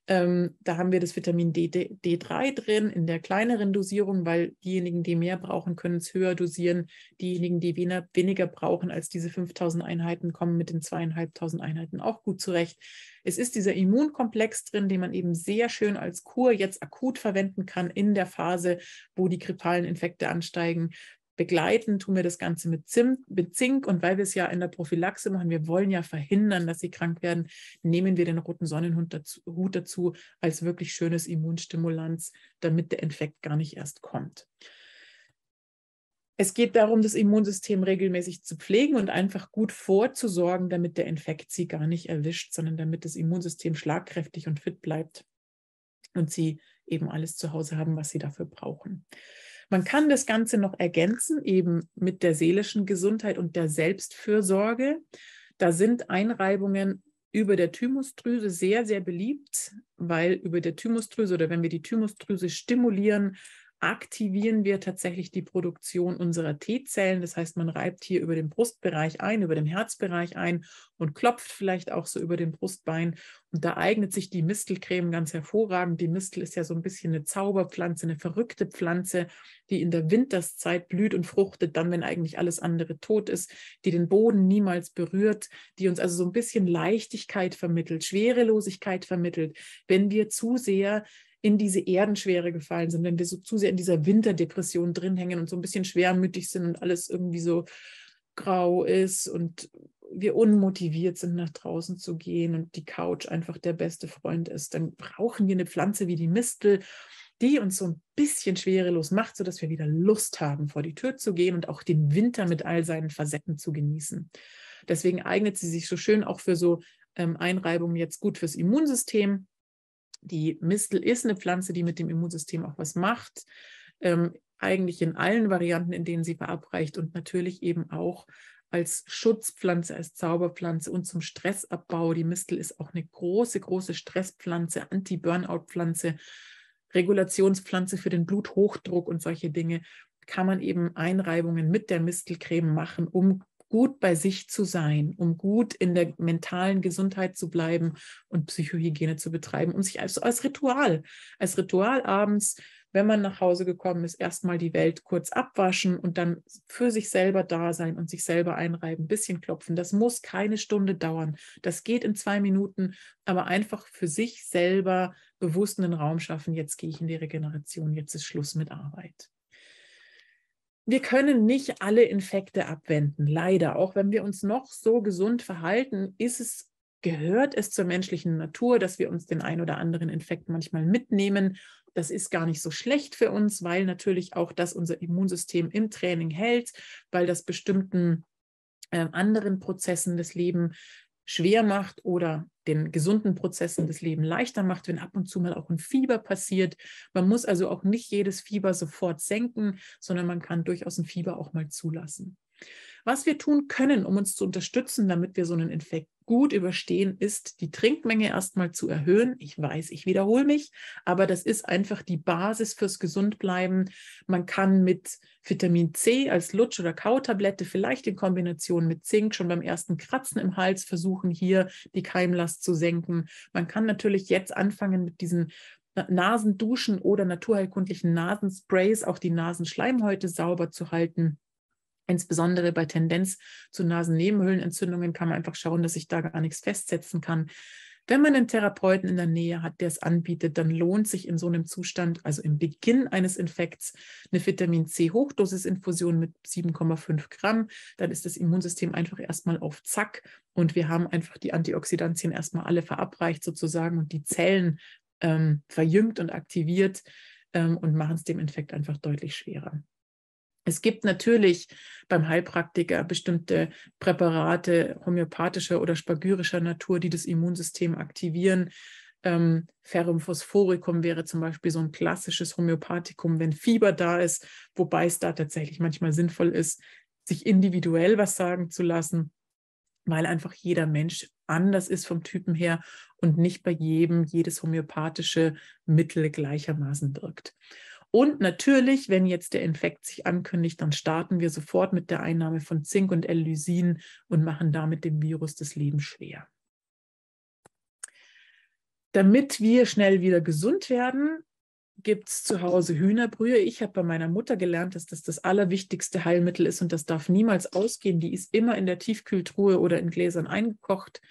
da haben wir das Vitamin D, D, D3 drin in der kleineren Dosierung, weil diejenigen, die mehr brauchen, können es höher dosieren. Diejenigen, die weniger, weniger brauchen als diese 5000 Einheiten, kommen mit den zweieinhalbtausend Einheiten auch gut zurecht. Es ist dieser Immunkomplex drin, den man eben sehr schön als Kur jetzt akut verwenden kann in der Phase, wo die grippalen Infekte ansteigen begleiten tun wir das Ganze mit, Zimt, mit Zink und weil wir es ja in der Prophylaxe machen, wir wollen ja verhindern, dass sie krank werden, nehmen wir den roten Sonnenhut dazu, Hut dazu als wirklich schönes Immunstimulanz, damit der Infekt gar nicht erst kommt. Es geht darum, das Immunsystem regelmäßig zu pflegen und einfach gut vorzusorgen, damit der Infekt sie gar nicht erwischt, sondern damit das Immunsystem schlagkräftig und fit bleibt und sie eben alles zu Hause haben, was sie dafür brauchen. Man kann das Ganze noch ergänzen, eben mit der seelischen Gesundheit und der Selbstfürsorge. Da sind Einreibungen über der Thymusdrüse sehr, sehr beliebt, weil über der Thymusdrüse oder wenn wir die Thymusdrüse stimulieren, aktivieren wir tatsächlich die Produktion unserer T-Zellen. Das heißt, man reibt hier über den Brustbereich ein, über den Herzbereich ein und klopft vielleicht auch so über den Brustbein. Und da eignet sich die Mistelcreme ganz hervorragend. Die Mistel ist ja so ein bisschen eine Zauberpflanze, eine verrückte Pflanze, die in der Winterszeit blüht und fruchtet, dann, wenn eigentlich alles andere tot ist, die den Boden niemals berührt, die uns also so ein bisschen Leichtigkeit vermittelt, Schwerelosigkeit vermittelt, wenn wir zu sehr in diese Erdenschwere gefallen sind, wenn wir so zu sehr in dieser Winterdepression drin hängen und so ein bisschen schwermütig sind und alles irgendwie so grau ist und wir unmotiviert sind, nach draußen zu gehen und die Couch einfach der beste Freund ist, dann brauchen wir eine Pflanze wie die Mistel, die uns so ein bisschen schwerelos macht, sodass wir wieder Lust haben, vor die Tür zu gehen und auch den Winter mit all seinen Facetten zu genießen. Deswegen eignet sie sich so schön auch für so ähm, Einreibungen jetzt gut fürs Immunsystem, die Mistel ist eine Pflanze, die mit dem Immunsystem auch was macht. Ähm, eigentlich in allen Varianten, in denen sie verabreicht und natürlich eben auch als Schutzpflanze, als Zauberpflanze und zum Stressabbau. Die Mistel ist auch eine große, große Stresspflanze, Anti-Burnout-Pflanze, Regulationspflanze für den Bluthochdruck und solche Dinge. Kann man eben Einreibungen mit der Mistelcreme machen, um gut bei sich zu sein, um gut in der mentalen Gesundheit zu bleiben und Psychohygiene zu betreiben, um sich also als Ritual, als Ritual abends, wenn man nach Hause gekommen ist, erstmal die Welt kurz abwaschen und dann für sich selber da sein und sich selber einreiben, ein bisschen klopfen. Das muss keine Stunde dauern. Das geht in zwei Minuten, aber einfach für sich selber bewusst einen Raum schaffen. Jetzt gehe ich in die Regeneration, jetzt ist Schluss mit Arbeit wir können nicht alle Infekte abwenden, leider. Auch wenn wir uns noch so gesund verhalten, ist es, gehört es zur menschlichen Natur, dass wir uns den ein oder anderen Infekt manchmal mitnehmen. Das ist gar nicht so schlecht für uns, weil natürlich auch das unser Immunsystem im Training hält, weil das bestimmten äh, anderen Prozessen des Lebens schwer macht oder den gesunden Prozessen des Lebens leichter macht, wenn ab und zu mal auch ein Fieber passiert. Man muss also auch nicht jedes Fieber sofort senken, sondern man kann durchaus ein Fieber auch mal zulassen. Was wir tun können, um uns zu unterstützen, damit wir so einen Infekt gut überstehen, ist die Trinkmenge erstmal zu erhöhen. Ich weiß, ich wiederhole mich, aber das ist einfach die Basis fürs Gesundbleiben. Man kann mit Vitamin C als Lutsch- oder Kautablette, vielleicht in Kombination mit Zink, schon beim ersten Kratzen im Hals versuchen, hier die Keimlast zu senken. Man kann natürlich jetzt anfangen mit diesen Nasenduschen oder naturheilkundlichen Nasensprays, auch die Nasenschleimhäute sauber zu halten. Insbesondere bei Tendenz zu Nasennebenhöhlenentzündungen kann man einfach schauen, dass ich da gar nichts festsetzen kann. Wenn man einen Therapeuten in der Nähe hat, der es anbietet, dann lohnt sich in so einem Zustand, also im Beginn eines Infekts, eine Vitamin C Hochdosisinfusion mit 7,5 Gramm. Dann ist das Immunsystem einfach erstmal auf Zack und wir haben einfach die Antioxidantien erstmal alle verabreicht sozusagen und die Zellen ähm, verjüngt und aktiviert ähm, und machen es dem Infekt einfach deutlich schwerer. Es gibt natürlich beim Heilpraktiker bestimmte Präparate homöopathischer oder spagyrischer Natur, die das Immunsystem aktivieren. Ähm, Ferrum phosphoricum wäre zum Beispiel so ein klassisches Homöopathikum, wenn Fieber da ist, wobei es da tatsächlich manchmal sinnvoll ist, sich individuell was sagen zu lassen, weil einfach jeder Mensch anders ist vom Typen her und nicht bei jedem jedes homöopathische Mittel gleichermaßen wirkt. Und natürlich, wenn jetzt der Infekt sich ankündigt, dann starten wir sofort mit der Einnahme von Zink und L-Lysin und machen damit dem Virus das Leben schwer. Damit wir schnell wieder gesund werden, gibt es zu Hause Hühnerbrühe. Ich habe bei meiner Mutter gelernt, dass das das allerwichtigste Heilmittel ist und das darf niemals ausgehen. Die ist immer in der Tiefkühltruhe oder in Gläsern eingekocht.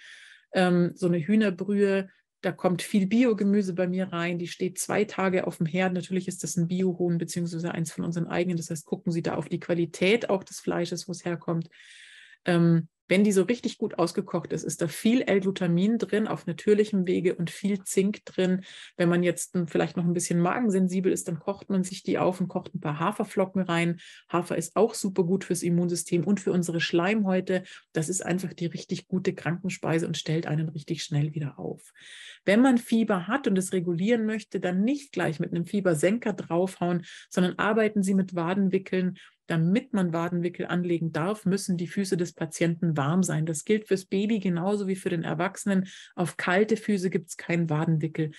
Ähm, so eine Hühnerbrühe, da kommt viel Biogemüse bei mir rein. Die steht zwei Tage auf dem Herd. Natürlich ist das ein Biohuhn beziehungsweise eins von unseren eigenen. Das heißt, gucken Sie da auf die Qualität auch des Fleisches, wo es herkommt. Ähm, wenn die so richtig gut ausgekocht ist, ist da viel L-Glutamin drin auf natürlichem Wege und viel Zink drin. Wenn man jetzt vielleicht noch ein bisschen magensensibel ist, dann kocht man sich die auf und kocht ein paar Haferflocken rein. Hafer ist auch super gut fürs Immunsystem und für unsere Schleimhäute. Das ist einfach die richtig gute Krankenspeise und stellt einen richtig schnell wieder auf. Wenn man Fieber hat und es regulieren möchte, dann nicht gleich mit einem Fiebersenker draufhauen, sondern arbeiten Sie mit Wadenwickeln damit man Wadenwickel anlegen darf, müssen die Füße des Patienten warm sein. Das gilt fürs Baby genauso wie für den Erwachsenen. Auf kalte Füße gibt es keinen Wadenwickel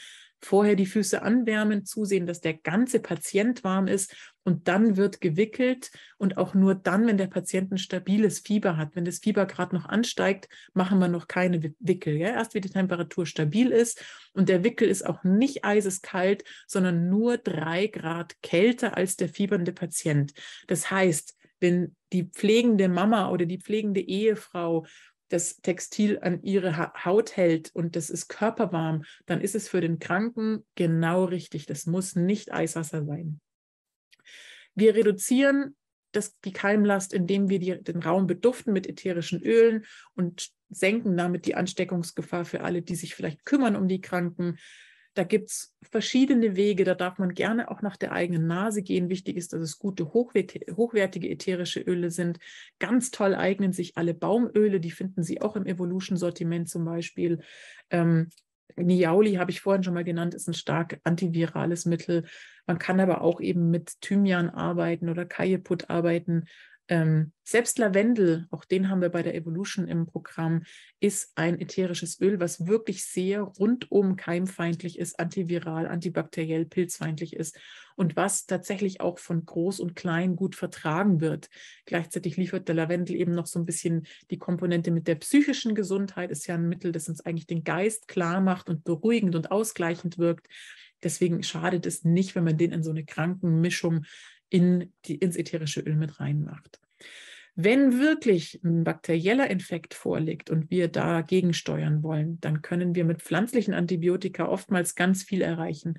vorher die Füße anwärmen, zusehen, dass der ganze Patient warm ist und dann wird gewickelt und auch nur dann, wenn der Patient ein stabiles Fieber hat. Wenn das Fieber gerade noch ansteigt, machen wir noch keine Wickel. Ja? Erst wenn die Temperatur stabil ist und der Wickel ist auch nicht eiseskalt, sondern nur drei Grad kälter als der fiebernde Patient. Das heißt, wenn die pflegende Mama oder die pflegende Ehefrau das Textil an ihre Haut hält und das ist körperwarm, dann ist es für den Kranken genau richtig. Das muss nicht Eiswasser sein. Wir reduzieren das, die Keimlast, indem wir die, den Raum beduften mit ätherischen Ölen und senken damit die Ansteckungsgefahr für alle, die sich vielleicht kümmern um die Kranken. Da gibt es verschiedene Wege, da darf man gerne auch nach der eigenen Nase gehen. Wichtig ist, dass es gute, hochwertige ätherische Öle sind. Ganz toll eignen sich alle Baumöle, die finden Sie auch im Evolution-Sortiment zum Beispiel. Ähm, Niauli habe ich vorhin schon mal genannt, ist ein stark antivirales Mittel. Man kann aber auch eben mit Thymian arbeiten oder Kajeput arbeiten. Ähm, selbst Lavendel, auch den haben wir bei der Evolution im Programm, ist ein ätherisches Öl, was wirklich sehr rundum keimfeindlich ist, antiviral, antibakteriell, pilzfeindlich ist und was tatsächlich auch von groß und klein gut vertragen wird. Gleichzeitig liefert der Lavendel eben noch so ein bisschen die Komponente mit der psychischen Gesundheit, ist ja ein Mittel, das uns eigentlich den Geist klar macht und beruhigend und ausgleichend wirkt. Deswegen schadet es nicht, wenn man den in so eine Krankenmischung in die, ins ätherische Öl mit reinmacht. Wenn wirklich ein bakterieller Infekt vorliegt und wir dagegen steuern wollen, dann können wir mit pflanzlichen Antibiotika oftmals ganz viel erreichen.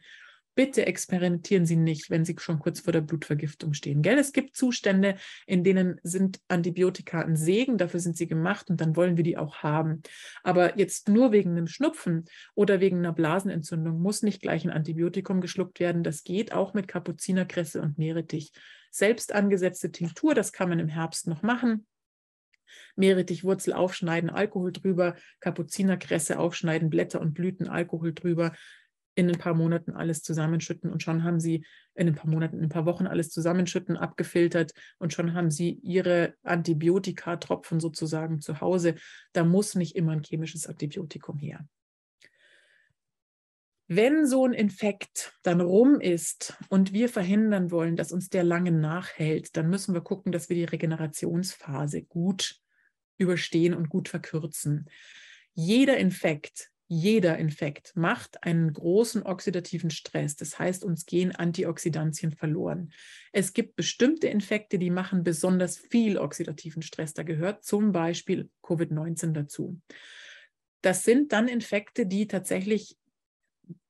Bitte experimentieren Sie nicht, wenn Sie schon kurz vor der Blutvergiftung stehen. Gell? Es gibt Zustände, in denen sind Antibiotika ein Segen, dafür sind sie gemacht und dann wollen wir die auch haben. Aber jetzt nur wegen einem Schnupfen oder wegen einer Blasenentzündung muss nicht gleich ein Antibiotikum geschluckt werden. Das geht auch mit Kapuzinerkresse und Meerrettich. Selbst angesetzte Tinktur, das kann man im Herbst noch machen. Meerrettichwurzel aufschneiden, Alkohol drüber, Kapuzinerkresse aufschneiden, Blätter und Blüten, Alkohol drüber in ein paar Monaten alles zusammenschütten und schon haben sie in ein paar Monaten, in ein paar Wochen alles zusammenschütten, abgefiltert und schon haben sie ihre Antibiotika-Tropfen sozusagen zu Hause. Da muss nicht immer ein chemisches Antibiotikum her. Wenn so ein Infekt dann rum ist und wir verhindern wollen, dass uns der lange nachhält, dann müssen wir gucken, dass wir die Regenerationsphase gut überstehen und gut verkürzen. Jeder Infekt jeder Infekt macht einen großen oxidativen Stress. Das heißt, uns gehen Antioxidantien verloren. Es gibt bestimmte Infekte, die machen besonders viel oxidativen Stress. Da gehört zum Beispiel Covid-19 dazu. Das sind dann Infekte, die tatsächlich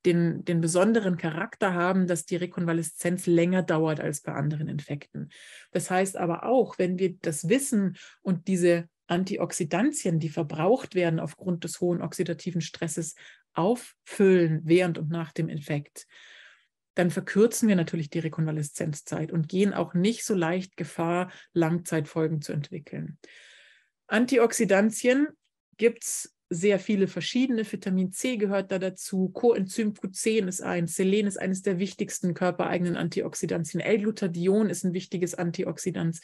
den, den besonderen Charakter haben, dass die Rekonvaleszenz länger dauert als bei anderen Infekten. Das heißt aber auch, wenn wir das wissen und diese Antioxidantien, die verbraucht werden aufgrund des hohen oxidativen Stresses, auffüllen während und nach dem Infekt, dann verkürzen wir natürlich die Rekonvaleszenzzeit und gehen auch nicht so leicht Gefahr, Langzeitfolgen zu entwickeln. Antioxidantien gibt es sehr viele verschiedene. Vitamin C gehört da dazu. Coenzym Q10 ist eins. Selen ist eines der wichtigsten körpereigenen Antioxidantien. L-Glutathion ist ein wichtiges Antioxidant.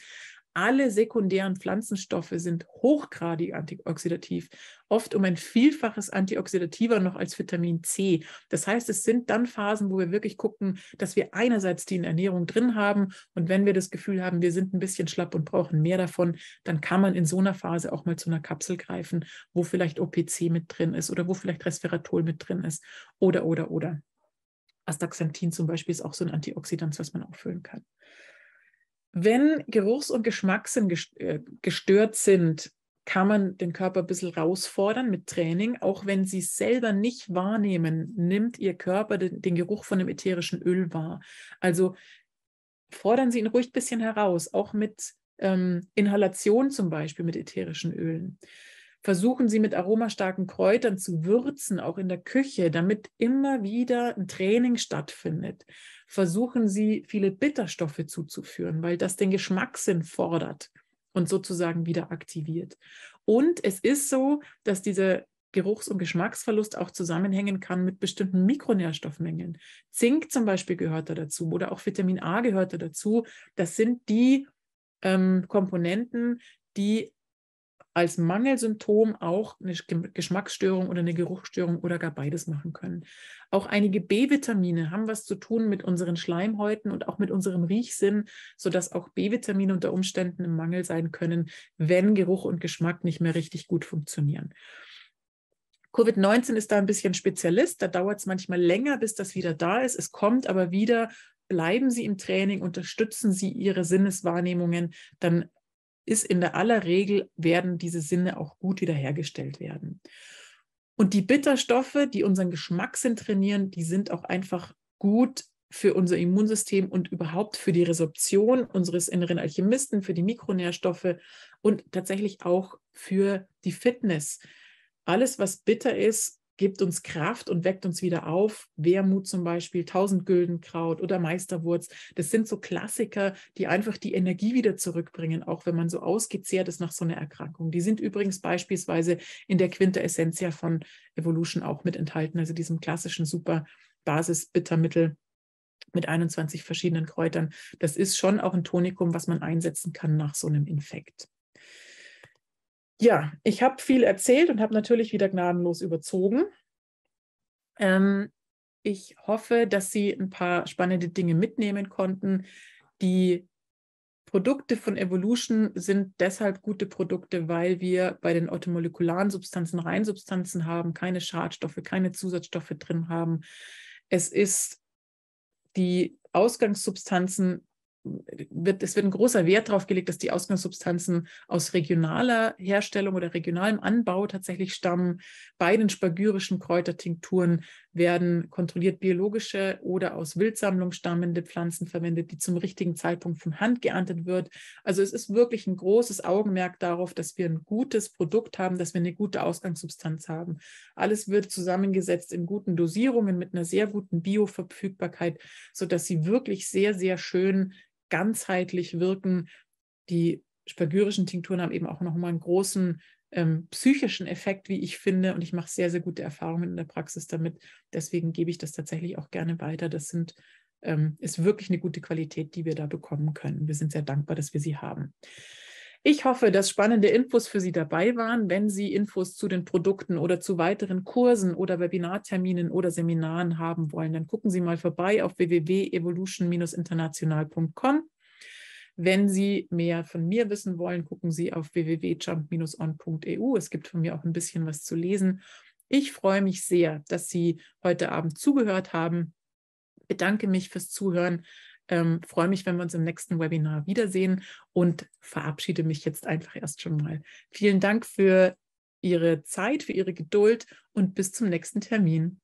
Alle sekundären Pflanzenstoffe sind hochgradig antioxidativ, oft um ein Vielfaches antioxidativer noch als Vitamin C. Das heißt, es sind dann Phasen, wo wir wirklich gucken, dass wir einerseits die in Ernährung drin haben und wenn wir das Gefühl haben, wir sind ein bisschen schlapp und brauchen mehr davon, dann kann man in so einer Phase auch mal zu einer Kapsel greifen, wo vielleicht OPC mit drin ist oder wo vielleicht Resveratrol mit drin ist oder, oder, oder. Astaxanthin zum Beispiel ist auch so ein Antioxidant, was man auffüllen kann. Wenn Geruchs- und Geschmackssinn äh, gestört sind, kann man den Körper ein bisschen herausfordern mit Training. Auch wenn Sie es selber nicht wahrnehmen, nimmt Ihr Körper den, den Geruch von dem ätherischen Öl wahr. Also fordern Sie ihn ruhig ein bisschen heraus, auch mit ähm, Inhalation zum Beispiel mit ätherischen Ölen. Versuchen Sie mit aromastarken Kräutern zu würzen, auch in der Küche, damit immer wieder ein Training stattfindet. Versuchen Sie viele Bitterstoffe zuzuführen, weil das den Geschmackssinn fordert und sozusagen wieder aktiviert. Und es ist so, dass dieser Geruchs- und Geschmacksverlust auch zusammenhängen kann mit bestimmten Mikronährstoffmengen. Zink zum Beispiel gehört da dazu oder auch Vitamin A gehört da dazu. Das sind die ähm, Komponenten, die als Mangelsymptom auch eine Geschmacksstörung oder eine Geruchsstörung oder gar beides machen können. Auch einige B-Vitamine haben was zu tun mit unseren Schleimhäuten und auch mit unserem Riechsinn, sodass auch B-Vitamine unter Umständen im Mangel sein können, wenn Geruch und Geschmack nicht mehr richtig gut funktionieren. Covid-19 ist da ein bisschen Spezialist. Da dauert es manchmal länger, bis das wieder da ist. Es kommt aber wieder. Bleiben Sie im Training, unterstützen Sie Ihre Sinneswahrnehmungen, dann ist in der aller Regel, werden diese Sinne auch gut wiederhergestellt werden. Und die Bitterstoffe, die unseren Geschmackssinn trainieren, die sind auch einfach gut für unser Immunsystem und überhaupt für die Resorption unseres inneren Alchemisten, für die Mikronährstoffe und tatsächlich auch für die Fitness. Alles, was bitter ist, gibt uns Kraft und weckt uns wieder auf. Wermut zum Beispiel, Tausendgüldenkraut oder Meisterwurz. Das sind so Klassiker, die einfach die Energie wieder zurückbringen, auch wenn man so ausgezehrt ist nach so einer Erkrankung. Die sind übrigens beispielsweise in der Quinta Essentia von Evolution auch mit enthalten, also diesem klassischen super Basis-Bittermittel mit 21 verschiedenen Kräutern. Das ist schon auch ein Tonikum, was man einsetzen kann nach so einem Infekt. Ja, ich habe viel erzählt und habe natürlich wieder gnadenlos überzogen. Ähm, ich hoffe, dass Sie ein paar spannende Dinge mitnehmen konnten. Die Produkte von Evolution sind deshalb gute Produkte, weil wir bei den automolekularen Substanzen Reinsubstanzen haben, keine Schadstoffe, keine Zusatzstoffe drin haben. Es ist die Ausgangssubstanzen wird, es wird ein großer Wert darauf gelegt, dass die Ausgangssubstanzen aus regionaler Herstellung oder regionalem Anbau tatsächlich stammen. Bei den spagyrischen Kräutertinkturen werden kontrolliert biologische oder aus Wildsammlung stammende Pflanzen verwendet, die zum richtigen Zeitpunkt von Hand geerntet wird. Also es ist wirklich ein großes Augenmerk darauf, dass wir ein gutes Produkt haben, dass wir eine gute Ausgangssubstanz haben. Alles wird zusammengesetzt in guten Dosierungen mit einer sehr guten Bioverfügbarkeit, sodass sie wirklich sehr, sehr schön ganzheitlich wirken. Die spagyrischen Tinkturen haben eben auch nochmal einen großen ähm, psychischen Effekt, wie ich finde. Und ich mache sehr, sehr gute Erfahrungen in der Praxis damit. Deswegen gebe ich das tatsächlich auch gerne weiter. Das sind, ähm, ist wirklich eine gute Qualität, die wir da bekommen können. Wir sind sehr dankbar, dass wir sie haben. Ich hoffe, dass spannende Infos für Sie dabei waren. Wenn Sie Infos zu den Produkten oder zu weiteren Kursen oder Webinarterminen oder Seminaren haben wollen, dann gucken Sie mal vorbei auf www.evolution-international.com. Wenn Sie mehr von mir wissen wollen, gucken Sie auf www.jump-on.eu. Es gibt von mir auch ein bisschen was zu lesen. Ich freue mich sehr, dass Sie heute Abend zugehört haben. Bedanke mich fürs Zuhören. Ähm, freue mich, wenn wir uns im nächsten Webinar wiedersehen und verabschiede mich jetzt einfach erst schon mal. Vielen Dank für Ihre Zeit, für Ihre Geduld und bis zum nächsten Termin.